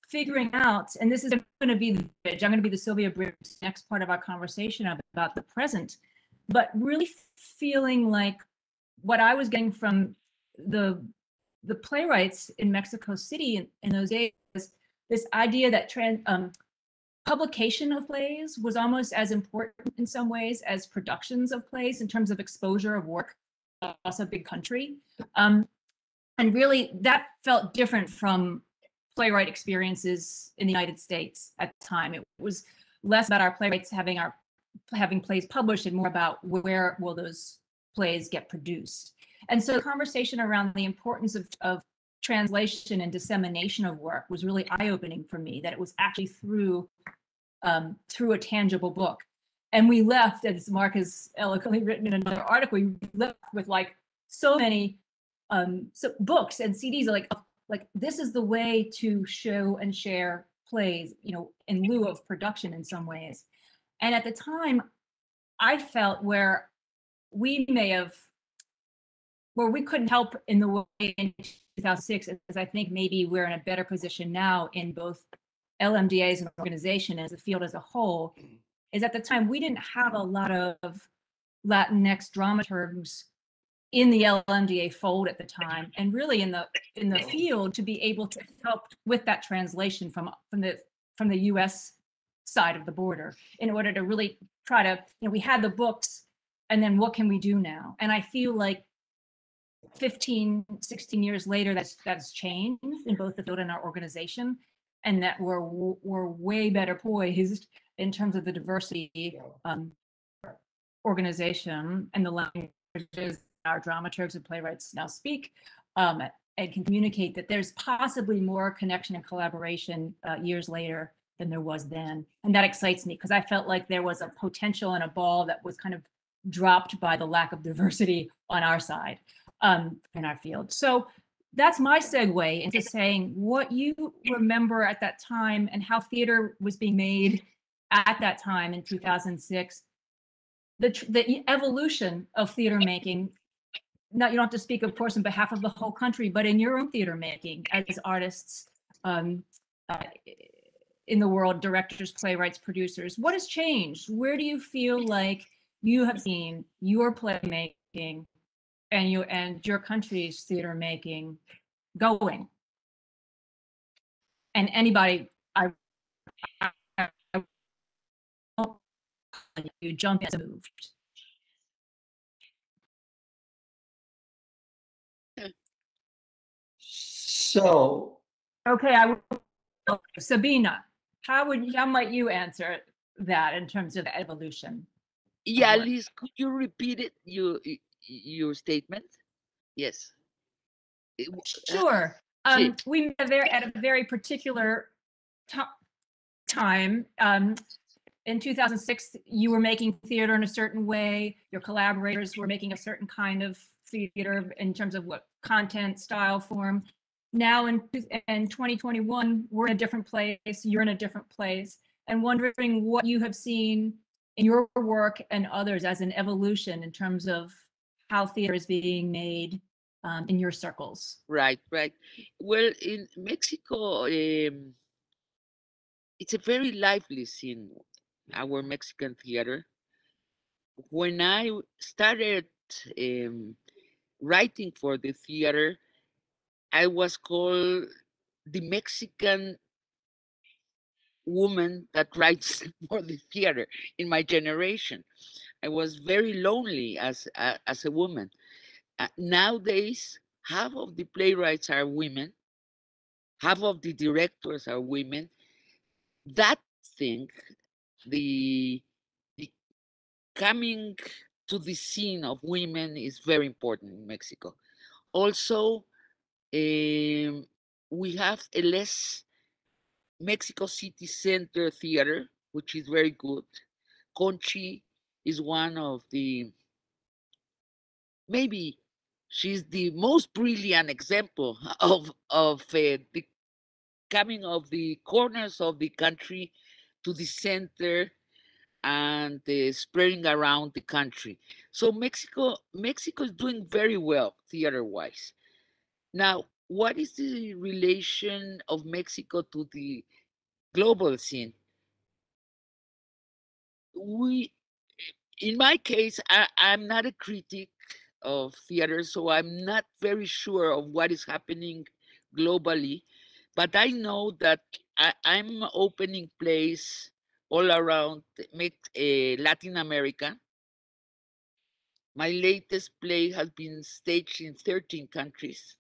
figuring out, and this is going to be the bridge, I'm going to be the Silvia Bridge next part of our conversation about the present, but really feeling like what I was getting from the the playwrights in Mexico City in, in those days, this idea that trans, um, publication of plays was almost as important in some ways as productions of plays in terms of exposure of work across a big country. Um, and really that felt different from playwright experiences in the United States at the time. It was less about our playwrights having our having plays published and more about where will those plays get produced. And so the conversation around the importance of, of translation and dissemination of work was really eye-opening for me that it was actually through um, through a tangible book. And we left, as Mark has eloquently written in another article, we left with like so many um, so books and CDs like like this is the way to show and share plays, you know, in lieu of production in some ways. And at the time, I felt where we may have, where we couldn't help in the way in 2006, as I think maybe we're in a better position now in both LMDA as an organization, as a field as a whole, is at the time we didn't have a lot of Latinx dramaturgs in the LMDA fold at the time and really in the in the field to be able to help with that translation from from the from the US side of the border in order to really try to you know we had the books and then what can we do now? And I feel like 15 16 years later that's that's changed in both the field and our organization and that we're we're way better poised in terms of the diversity um, organization and the languages our dramaturgs and playwrights now speak um, and can communicate that there's possibly more connection and collaboration uh, years later than there was then. And that excites me because I felt like there was a potential and a ball that was kind of dropped by the lack of diversity on our side um, in our field. So that's my segue into saying what you remember at that time and how theater was being made at that time in 2006 the, tr- the evolution of theater making not you don't have to speak of course on behalf of the whole country but in your own theater making as artists um, uh, in the world directors playwrights producers what has changed? Where do you feel like you have seen your playmaking and you and your country's theater making going and anybody i, I, I you jump in moved So, Okay, I would, Sabina, how would, how might you answer that in terms of evolution? Yeah. Liz, could you repeat it, your, y- y- your statement? Yes. It uh, Sure. Um, we met there at a very particular time. Um, in 2006, you were making theater in a certain way. Your collaborators were making a certain kind of theater in terms of what content, style, form. Now in, in 2021, we're in a different place. You're in a different place. And wondering what you have seen in your work and others as an evolution in terms of how theater is being made um, in your circles. Right, right. Well, in Mexico, um, it's a very lively scene, our Mexican theater. When I started um, writing for the theater, I was called the Mexican woman that writes for the theater in my generation. I was very lonely as a, as a woman. Uh, nowadays, half of the playwrights are women, half of the directors are women. That thing, the the coming to the scene of women is very important in Mexico. Also, um, we have a less Mexico City Center Theater, which is very good. Conchi is one of the maybe she's the most brilliant example of of uh, the coming of the corners of the country to the center and uh, spreading around the country. So Mexico Mexico is doing very well theater wise. Now, what is the relation of Mexico to the global scene? We in my case, I, I'm not a critic of theater, so I'm not very sure of what is happening globally. But I know that I, I'm opening plays all around eh, Latin America. My latest play has been staged in 13 countries,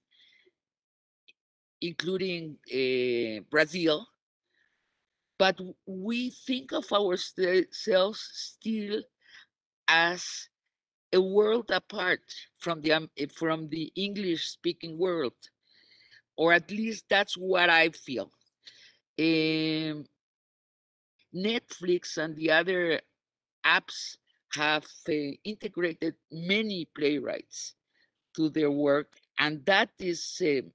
including eh, Brazil. But we think of ourselves still as a world apart from the um, eh, from the English speaking world, or at least that's what I feel. Um, Netflix and the other apps have uh, integrated many playwrights to their work, and that is uh,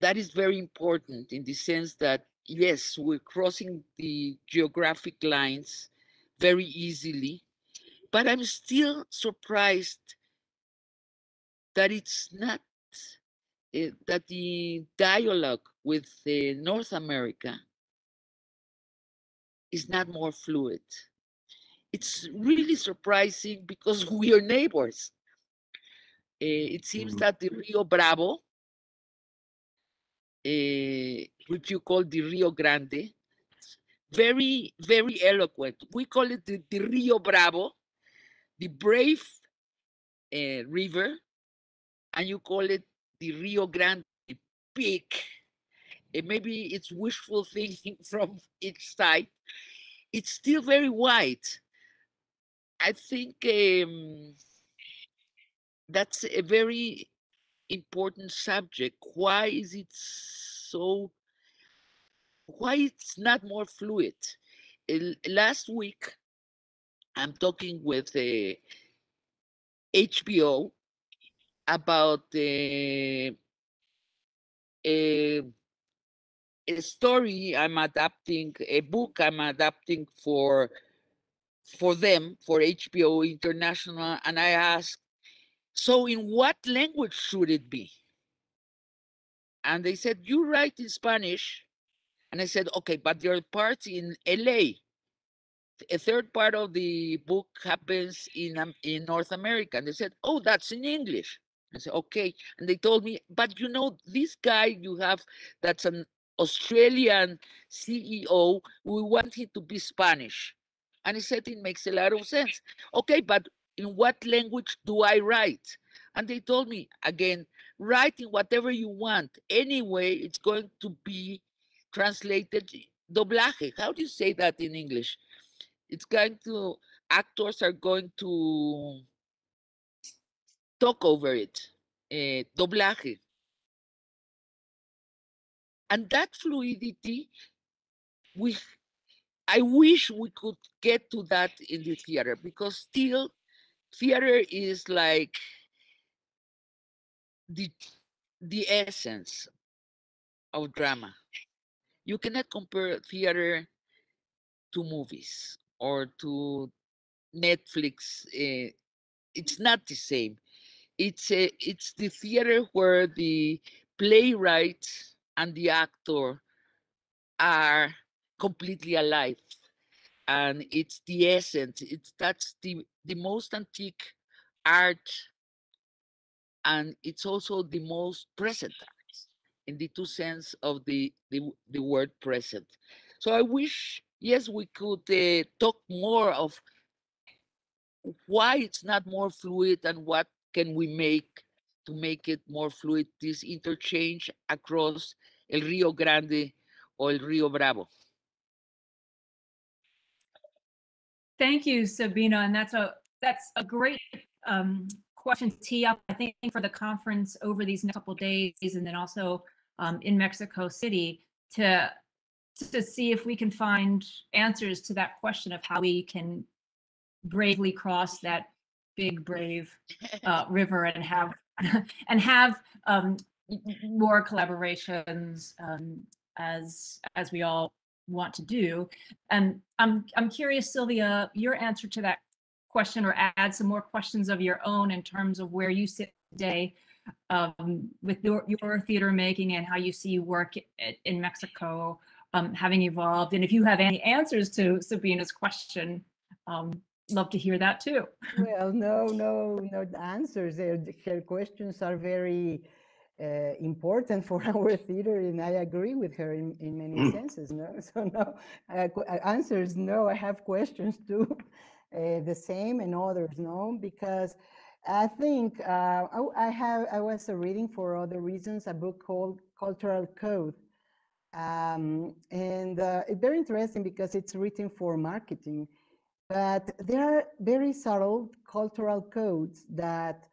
that is very important in the sense that yes, we're crossing the geographic lines very easily, but I'm still surprised that it's not uh, that the dialogue with uh, North America is not more fluid. It's really surprising because we are neighbors. Uh, it seems Mm. that the Rio Bravo, which you call the Rio Grande, very, very eloquent. We call it the, the Rio Bravo, the brave uh, river, and you call it the Rio Grande, big and maybe it's wishful thinking from each side, it's still very wide. I think um, that's a very important subject. Why is it so? Why it's not more fluid? Last week, I'm talking with uh, HBO about the a, a story I'm adapting, a book I'm adapting for for them for HBO International, and I asked, so in what language should it be? And they said, you write in Spanish. And I said, okay, but are parts in LA. A third part of the book happens in um, in North America. And they said, oh, that's in English. I said, okay. And they told me, but you know, this guy you have that's an Australian CEO, we want him to be Spanish. And I said, it makes a lot of sense. Okay, but in what language do I write? And they told me, again, write in whatever you want. Anyway, it's going to be translated doblaje. How do you say that in English? It's going to, actors are going to talk over it, eh, doblaje. And that fluidity, we, I wish we could get to that in the theater because still theater is like the the essence of drama. You cannot compare theater to movies or to Netflix. Uh, it's not the same. It's a, it's the theater where the playwright and the actor are completely alive and it's the essence it's that's the the most antique art and it's also the most present in the two sense of the the, the word present so i wish yes we could uh, talk more of why it's not more fluid and what can we make to make it more fluid this interchange across el rio grande or el rio bravo Thank you, Sabina. And that's a that's a great um, question to tee up, I think, for the conference over these next couple days, and then also um, in Mexico City to to see if we can find answers to that question of how we can bravely cross that big brave uh, river and have and have um, more collaborations um, as as we all want to do. And I'm I'm curious, Silvia, your answer to that question, or add some more questions of your own in terms of where you sit today um, with your, your theater making and how you see work i- in Mexico um, having evolved. And if you have any answers to Sabina's question, um, love to hear that too. Well, no, no, no answers. Her, her questions are very uh, important for our theater, and I agree with her in, in many senses. No, so no, uh, answers no. I have questions too, uh, the same and others no, because I think uh, I, I have I was uh, reading for other reasons a book called Cultural Code, um, and uh, it's very interesting because it's written for marketing but there are very subtle cultural codes that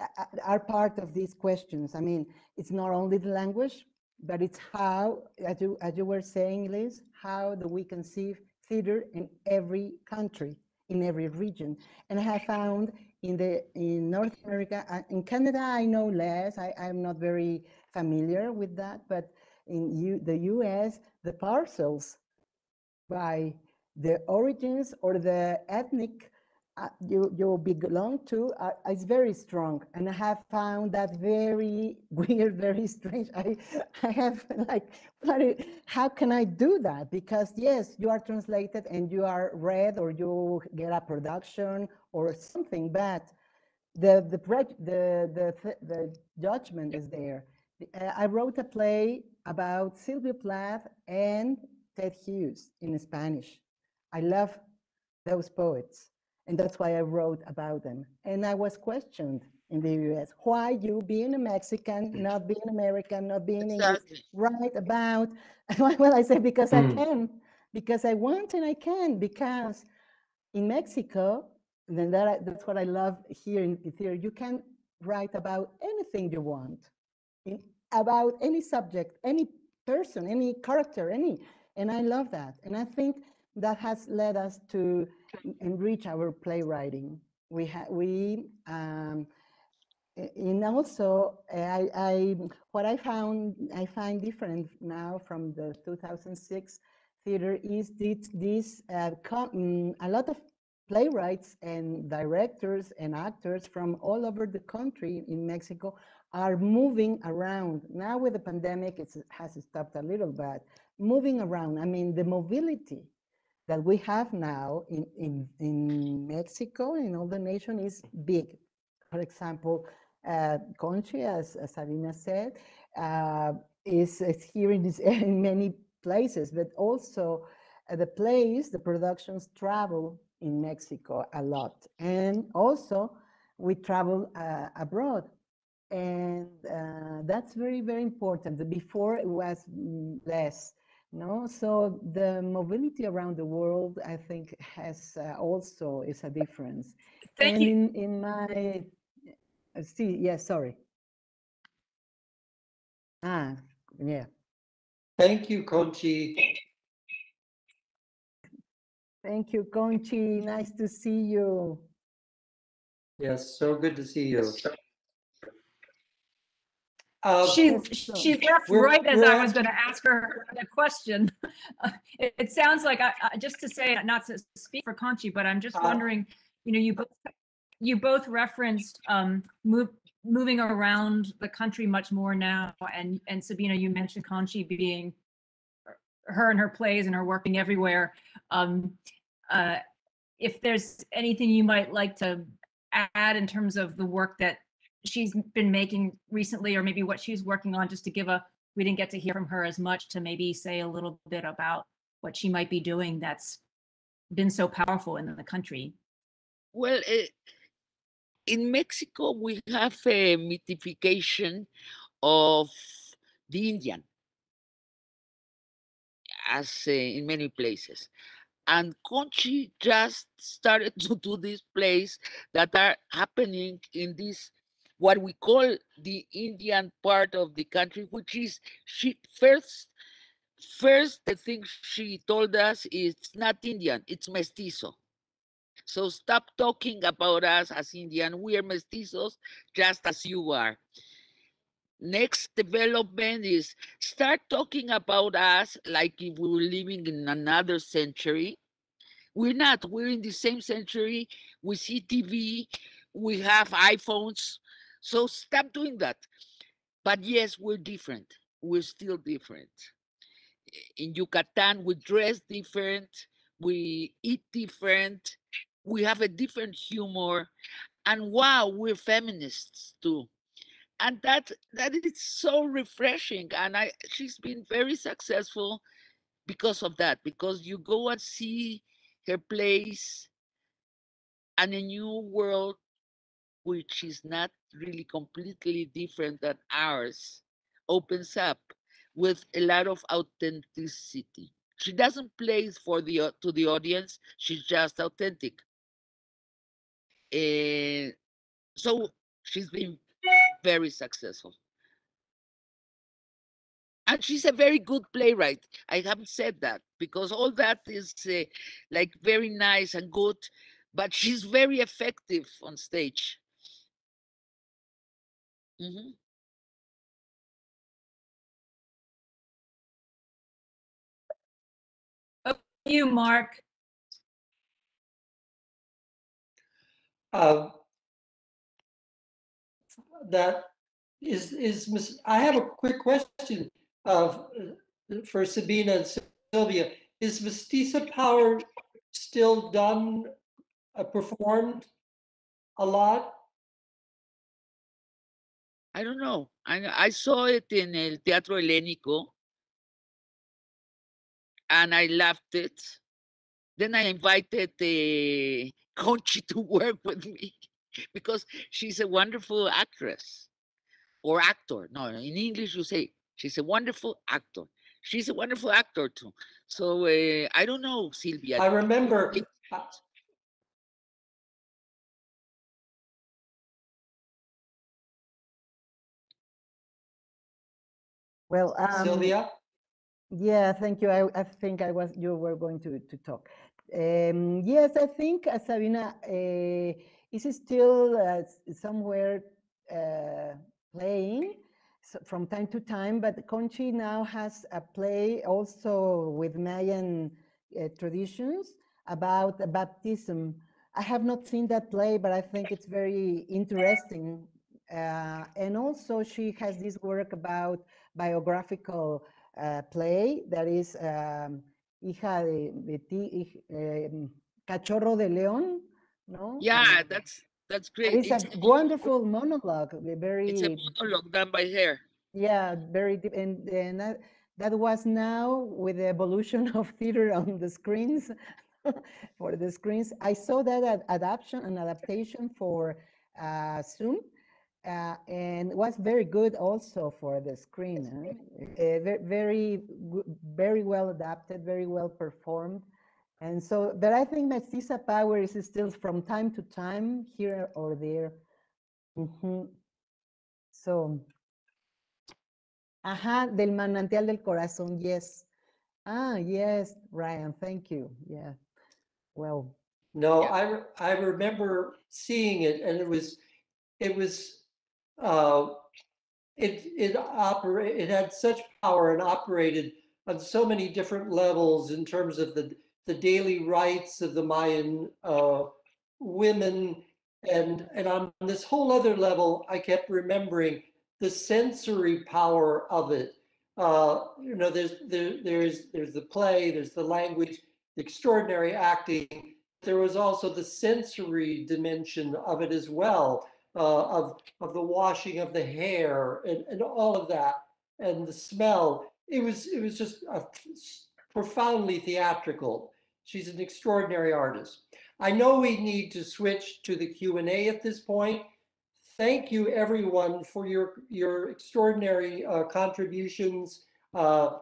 a- a- are part of these questions. I mean, it's not only the language, but it's how, as you, as you were saying, Liz, how do we conceive theater in every country, in every region? And I have found in the in North America, in Canada, I know less. I, I'm not very familiar with that, but in U, the U.S., the parcels by the origins or the ethnic uh, you you belong to uh, is very strong. And i have found that very weird very strange. I i have like how can i do that? Because yes you are translated and you are read or you get a production or something but the the the the, the judgment is there. Uh, i wrote a play about sylvia plath and ted hughes in spanish. I love those poets. And that's why I wrote about them. And I was questioned in the US. Why you being a Mexican, not being American, not being English, Exactly. write about, well, I say because I Mm. can, because I want and I can, because in Mexico, then that, that's what I love here in theater, you can write about anything you want, in, about any subject, any person, any character, any, and I love that. And I think that has led us to enrich our playwriting. We have, we, um, and also I, I, what I found, I find different now from the 2006 theater is this, this uh, mm, a lot of playwrights and directors and actors from all over the country in Mexico are moving around. Now with the pandemic, it has stopped a little bit, moving around. I mean, the mobility that we have now in, in, in Mexico, in all the nation is big. For example, uh, Conchi, as, as Sabina said, uh, is, is here in, this, in many places, but also uh, the plays, the productions travel in Mexico a lot. And also we travel uh, abroad. And uh, that's very, very important. Before it was mm, less. No, so the mobility around the world, I think, has uh, also is a difference. Thank and you. in in my, uh, see, yeah, sorry. Ah, yeah. Thank you, Conchi. Thank you, Conchi. Nice to see you. Yes, so good to see you. Uh, She, so- she left We're- right as we're I was going to ask her the question. It, it sounds like, I, I- just to say, not to speak for Conchi, but I'm just Uh, wondering, you know, you both, you both referenced um, move, moving around the country much more now. And, and Sabina, you mentioned Conchi being her and her plays and her working everywhere. Um, uh, if there's anything you might like to add in terms of the work that she's been making recently, or maybe what she's working on, just to give a, we didn't get to hear from her as much, to maybe say a little bit about what she might be doing that's been so powerful in the country. Well, eh, in Mexico, we have a mythification of the Indian, as uh, in many places. And Conchi just started to do these plays that are happening in this, what we call the Indian part of the country, which is she first, first the thing she told us is it's not Indian, it's mestizo. So stop talking about us as Indian. We are mestizos just as you are. Next development is start talking about us like if we were living in another century. We're not, we're in the same century. We see TV, we have iPhones. So stop doing that. But yes, we're different. We're still different. In Yucatan, we dress different, we eat different, we have a different humor and wow we're feminists too and that that is so refreshing and i she's been very successful because of that because you go and see her place and a new world which is not really completely different than ours opens up with a lot of authenticity she doesn't play for the to the audience she's just authentic Eh, so she's been very successful. And she's a very good playwright. I haven't said that because all that is uh, like very nice and good, but she's very effective on stage. Mhm. You, Mark, uh, that is, is, Miss- I have a quick question of, uh, for Sabina and Silvia. Is Mestiza Power still done, uh, performed a lot? I don't know. I, I saw it in El Teatro Helénico and I loved it. Then I invited uh, Conchi to work with me. because she's a wonderful actress or actor. No, in English you say she's a wonderful actor. She's a wonderful actor too. So uh, I don't know, Silvia. I remember, think- Well, um, Silvia? Yeah, thank you. I, I think I was you were going to to talk. Um, yes, I think uh, Sabina uh, is still uh, somewhere uh, playing so from time to time, but Conchi now has a play also with Mayan uh, traditions about baptism. I have not seen that play, but I think it's very interesting. Uh, and also, she has this work about biographical uh, play that is um, hija de, de ti, um, cachorro de león, no? Yeah, that's that's great. it's a It's, wonderful monologue, very it's a monologue done by her. yeah, very deep, and, and that, that was now with the evolution of theater on the screens, for the screens. I saw that ad- adaptation, an adaptation for uh, Zoom, uh, and was very good also for the screen. huh? Uh, very, very well adapted, very well performed. And so, but I think Mestiza Power is still from time to time here or there. Mhm. So, Ajá, del manantial del corazón, yes. Ah, yes, Brian, thank you. Yeah. Well, No, Yeah. I, I remember seeing it and it was, it was, uh, it, it operate, it had such power and operated on so many different levels in terms of the, the daily rights of the Mayan, uh, women. And, and on this whole other level, I kept remembering the sensory power of it. Uh, you know, there's, there, there's, there's the play, there's the language, the extraordinary acting, there was also the sensory dimension of it as well, uh, of of the washing of the hair and, and all of that, and the smell. It was it was just a, profoundly theatrical. She's an extraordinary artist. I know we need to switch to the Q and A at this point. Thank you everyone for your your extraordinary uh, contributions. Uh,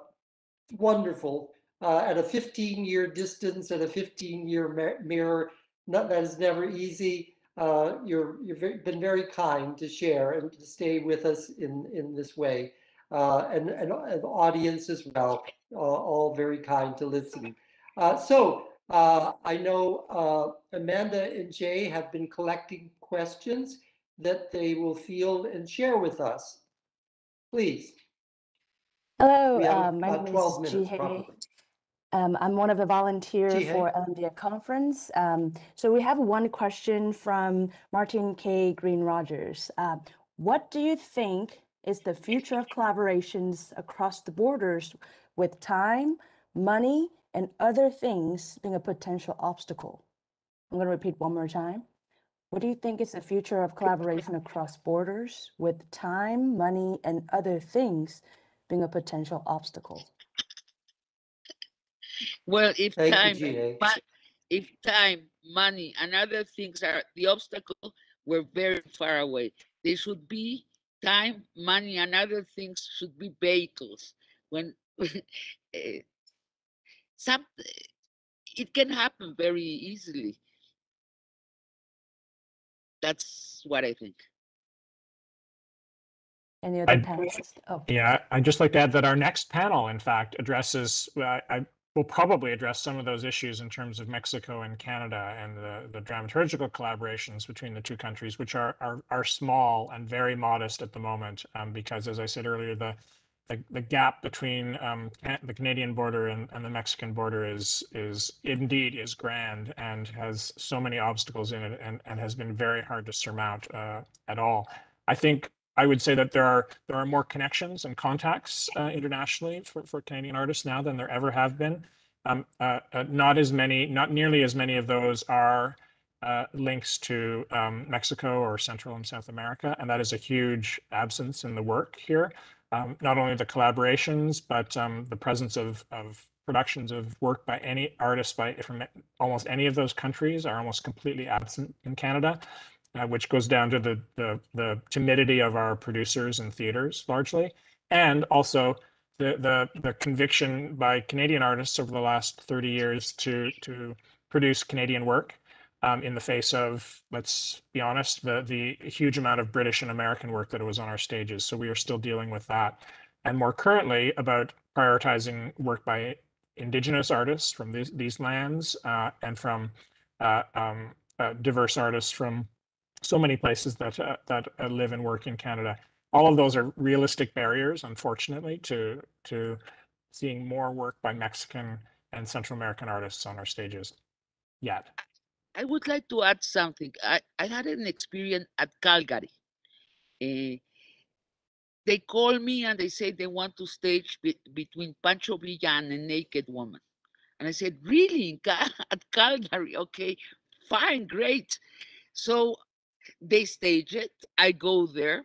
wonderful uh, at a 15 year distance at a 15 year mirror. Not, that is never easy. Uh, you're, you've been very kind to share and to stay with us in, in this way. Uh, and, and, and audience as well, uh, all very kind to listen. Uh, so uh, I know uh, Amanda and Jay have been collecting questions that they will field and share with us. Please. Hello, have uh, my name is probably. Um, I'm one of the volunteers for LMDA conference. Um, so we have one question from Martine Kei Green-Rogers. Uh, what do you think is the future of collaborations across the borders with time, money, and other things being a potential obstacle? I'm going to repeat one more time. What do you think is the future of collaboration across borders with time, money, and other things being a potential obstacle? Well, if Thank time, G.A. but if time, money, and other things are the obstacle, we're very far away. They should be time, money, and other things should be vehicles. When eh, some, it can happen very easily. That's what I think. Any other panelists? Oh, Yeah, I'd just like to add that our next panel, in fact, addresses, I, I will probably address some of those issues in terms of Mexico and Canada and the, the dramaturgical collaborations between the two countries, which are, are, are small and very modest at the moment. Um, because as I said earlier, the, the, the gap between um, the Canadian border and, and the Mexican border is, is indeed is grand and has so many obstacles in it and, and has been very hard to surmount uh, at all. I think I would say that there are there are more connections and contacts uh, internationally for, for Canadian artists now than there ever have been. Um, uh, uh, not as many, not nearly as many of those are uh, links to um, Mexico or Central and South America, and that is a huge absence in the work here. Um, not only the collaborations, but um, the presence of of productions of work by any artist by from almost any of those countries are almost completely absent in Canada. Uh, which goes down to the, the the timidity of our producers and theaters largely, and also the the the conviction by Canadian artists over the last 30 years to to produce Canadian work um, in the face of, let's be honest, the the huge amount of British and American work that was on our stages. So we are still dealing with that, and more currently about prioritizing work by Indigenous artists from these these lands uh, and from uh, um, uh, diverse artists from so many places that uh, that uh, live and work in Canada. All of those are realistic barriers, unfortunately, to to seeing more work by Mexican and Central American artists on our stages yet. I would like to add something. I, I had an experience at Calgary. Uh, they call me and they say they want to stage be, between Pancho Villa and a naked woman. And I said, really? At Calgary? Okay, fine, great. So they stage it. I go there.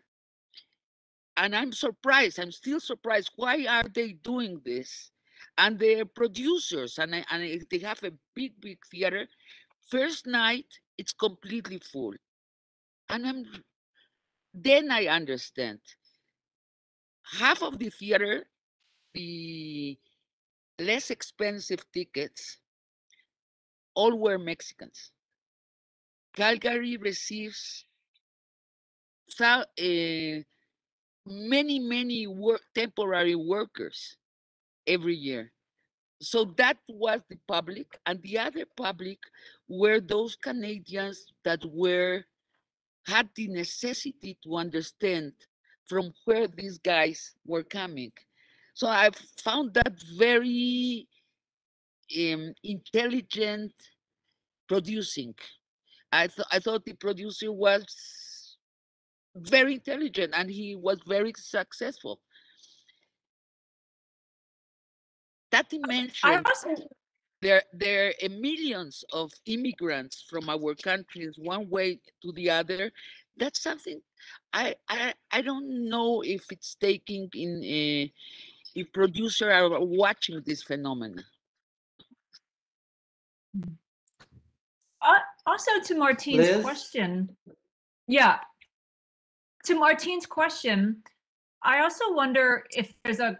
And I'm surprised. I'm still surprised. Why are they doing this? And the producers, and, I, and they have a big, big theater. First night, it's completely full. And I'm then I understand. Half of the theater, the less expensive tickets, all were Mexicans. Calgary receives uh, many, many work, temporary workers every year. So that was the public, and the other public were those Canadians that were had the necessity to understand from where these guys were coming. So I found that very um, intelligent producing. I, th- I thought the producer was very intelligent and he was very successful. That dimension, also, there, there are millions of immigrants from our countries, one way to the other. That's something I, I, I don't know if it's taking in a, if producer are watching this phenomenon. uh, also to Martine's Liz? question, yeah, to Martine's question, I also wonder if there's a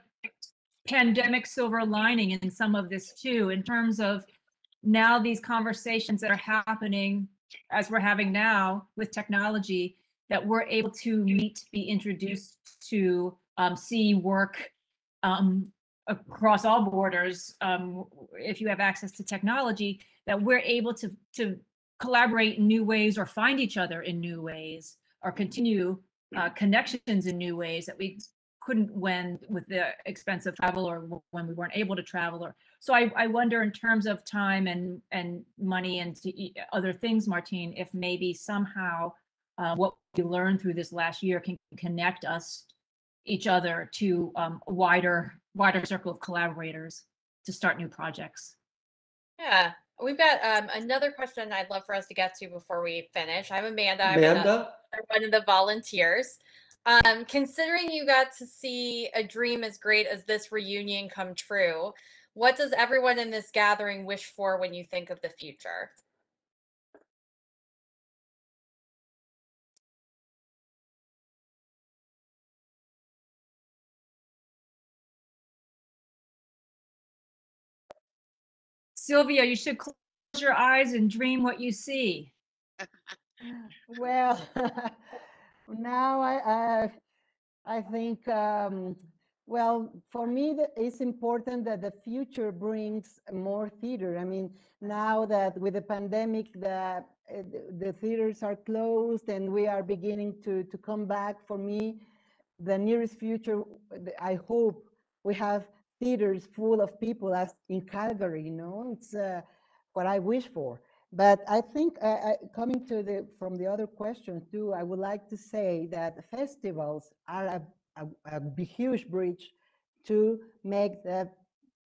pandemic silver lining in some of this too, in terms of now these conversations that are happening as we're having now with technology that we're able to meet, be introduced to, um, see work um, across all borders. Um, if you have access to technology, that we're able to to collaborate in new ways or find each other in new ways or continue uh, connections in new ways that we couldn't when with the expense of travel or when we weren't able to travel or so I, I wonder in terms of time and and money and other things martine if maybe somehow uh, what we learned through this last year can connect us each other to um, a wider wider circle of collaborators to start new projects Yeah, we've got um, another question I'd love for us to get to before we finish. I'm Amanda. I'm Amanda? one of the volunteers. Um, considering you got to see a dream as great as this reunion come true, what does everyone in this gathering wish for when you think of the future? Sylvia you should close your eyes and dream what you see Well, now I, I, I think, um, well, for me, it's important that the future brings more theater. I mean, now that with the pandemic, the, the theaters are closed and we are beginning to, to come back, for me, the nearest future, I hope we have theaters full of people as in Calgary, you know, it's uh, what I wish for. But I think uh, uh, coming to the from the other question too, I would like to say that festivals are a, a, a huge bridge to make the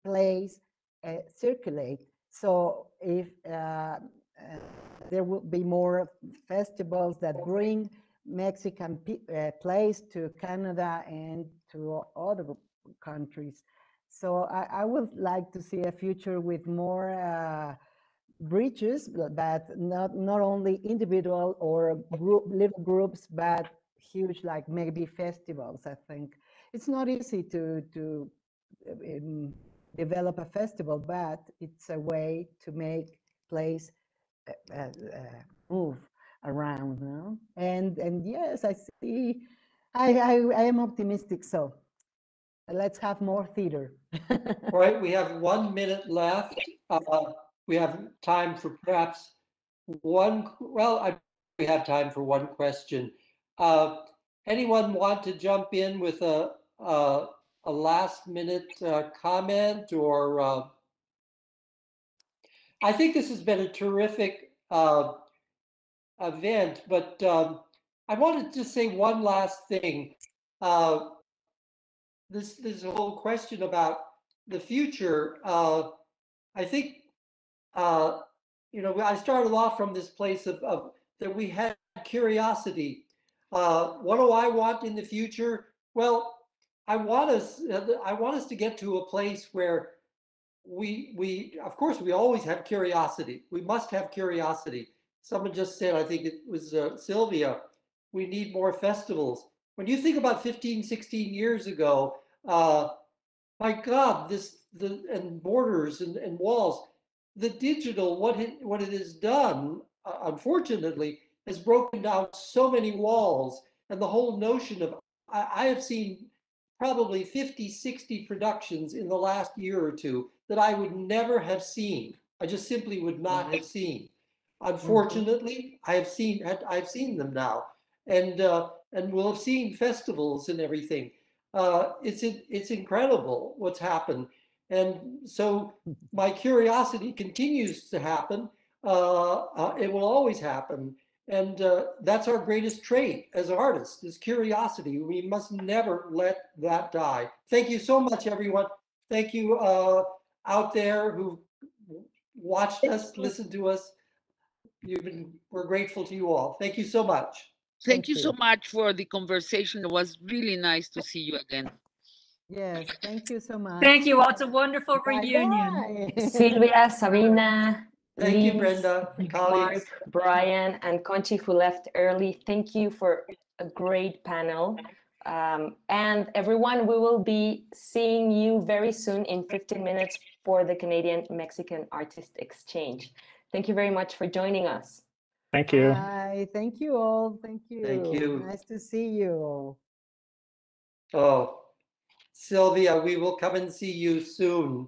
place uh, circulate. So if uh, uh, there will be more festivals that bring Mexican plays to Canada and to other countries. So I, I would like to see a future with more uh, bridges, bu- but not not only individual or group little groups, but huge like maybe festivals. I think it's not easy to to uh, um, develop a festival, but it's a way to make place uh, uh, uh, move around. No? And and yes, I see. I, I I am optimistic. So let's have more theater. All right, we have one minute left. Uh, We have time for perhaps one, well, I, we have time for one question. Uh, Anyone want to jump in with a, a, a last minute uh, comment or? uh, I think this has been a terrific uh, event, but um, I wanted to say one last thing. Uh, This, this whole question about the future, uh, I think, uh, you know, I started off from this place of, of that we had curiosity. Uh, what do I want in the future? Well, I want us, I want us to get to a place where we, we, of course, we always have curiosity. We must have curiosity. Someone just said, I think it was uh, Silvia, we need more festivals. When you think about 15, 16 years ago, uh, my God, this, the, and borders and, and walls, the digital, what it, what it has done, uh, unfortunately, has broken down so many walls. And the whole notion of, I, I have seen probably 50, 60 productions in the last year or two that I would never have seen. I just simply would not have seen. Unfortunately, I have seen, I've seen them now. And, uh, and we'll have seen festivals and everything. Uh, it's, it's incredible what's happened. And so my curiosity continues to happen. Uh, uh, it will always happen. And uh, that's our greatest trait as artists is curiosity. We must never let that die. Thank you so much, everyone. Thank you uh, out there who watched us, listened to us. You've been, we're grateful to you all. Thank you so much. Thank Thank you so much for the conversation. It was really nice to see you again. Yes, thank you so much. Thank you all. It's a wonderful reunion. Bye-bye. Silvia, Sabina, Thank you, Brenda, Mark, colleagues. Brian, and Conchi, who left early. Thank you for a great panel. Um, and everyone, we will be seeing you very soon in 15 minutes for the Canadian Mexican Artist Exchange. Thank you very much for joining us. Thank you. Bye. Thank you all. Thank you. Thank you. Nice to see you. Oh, Silvia, we will come and see you soon.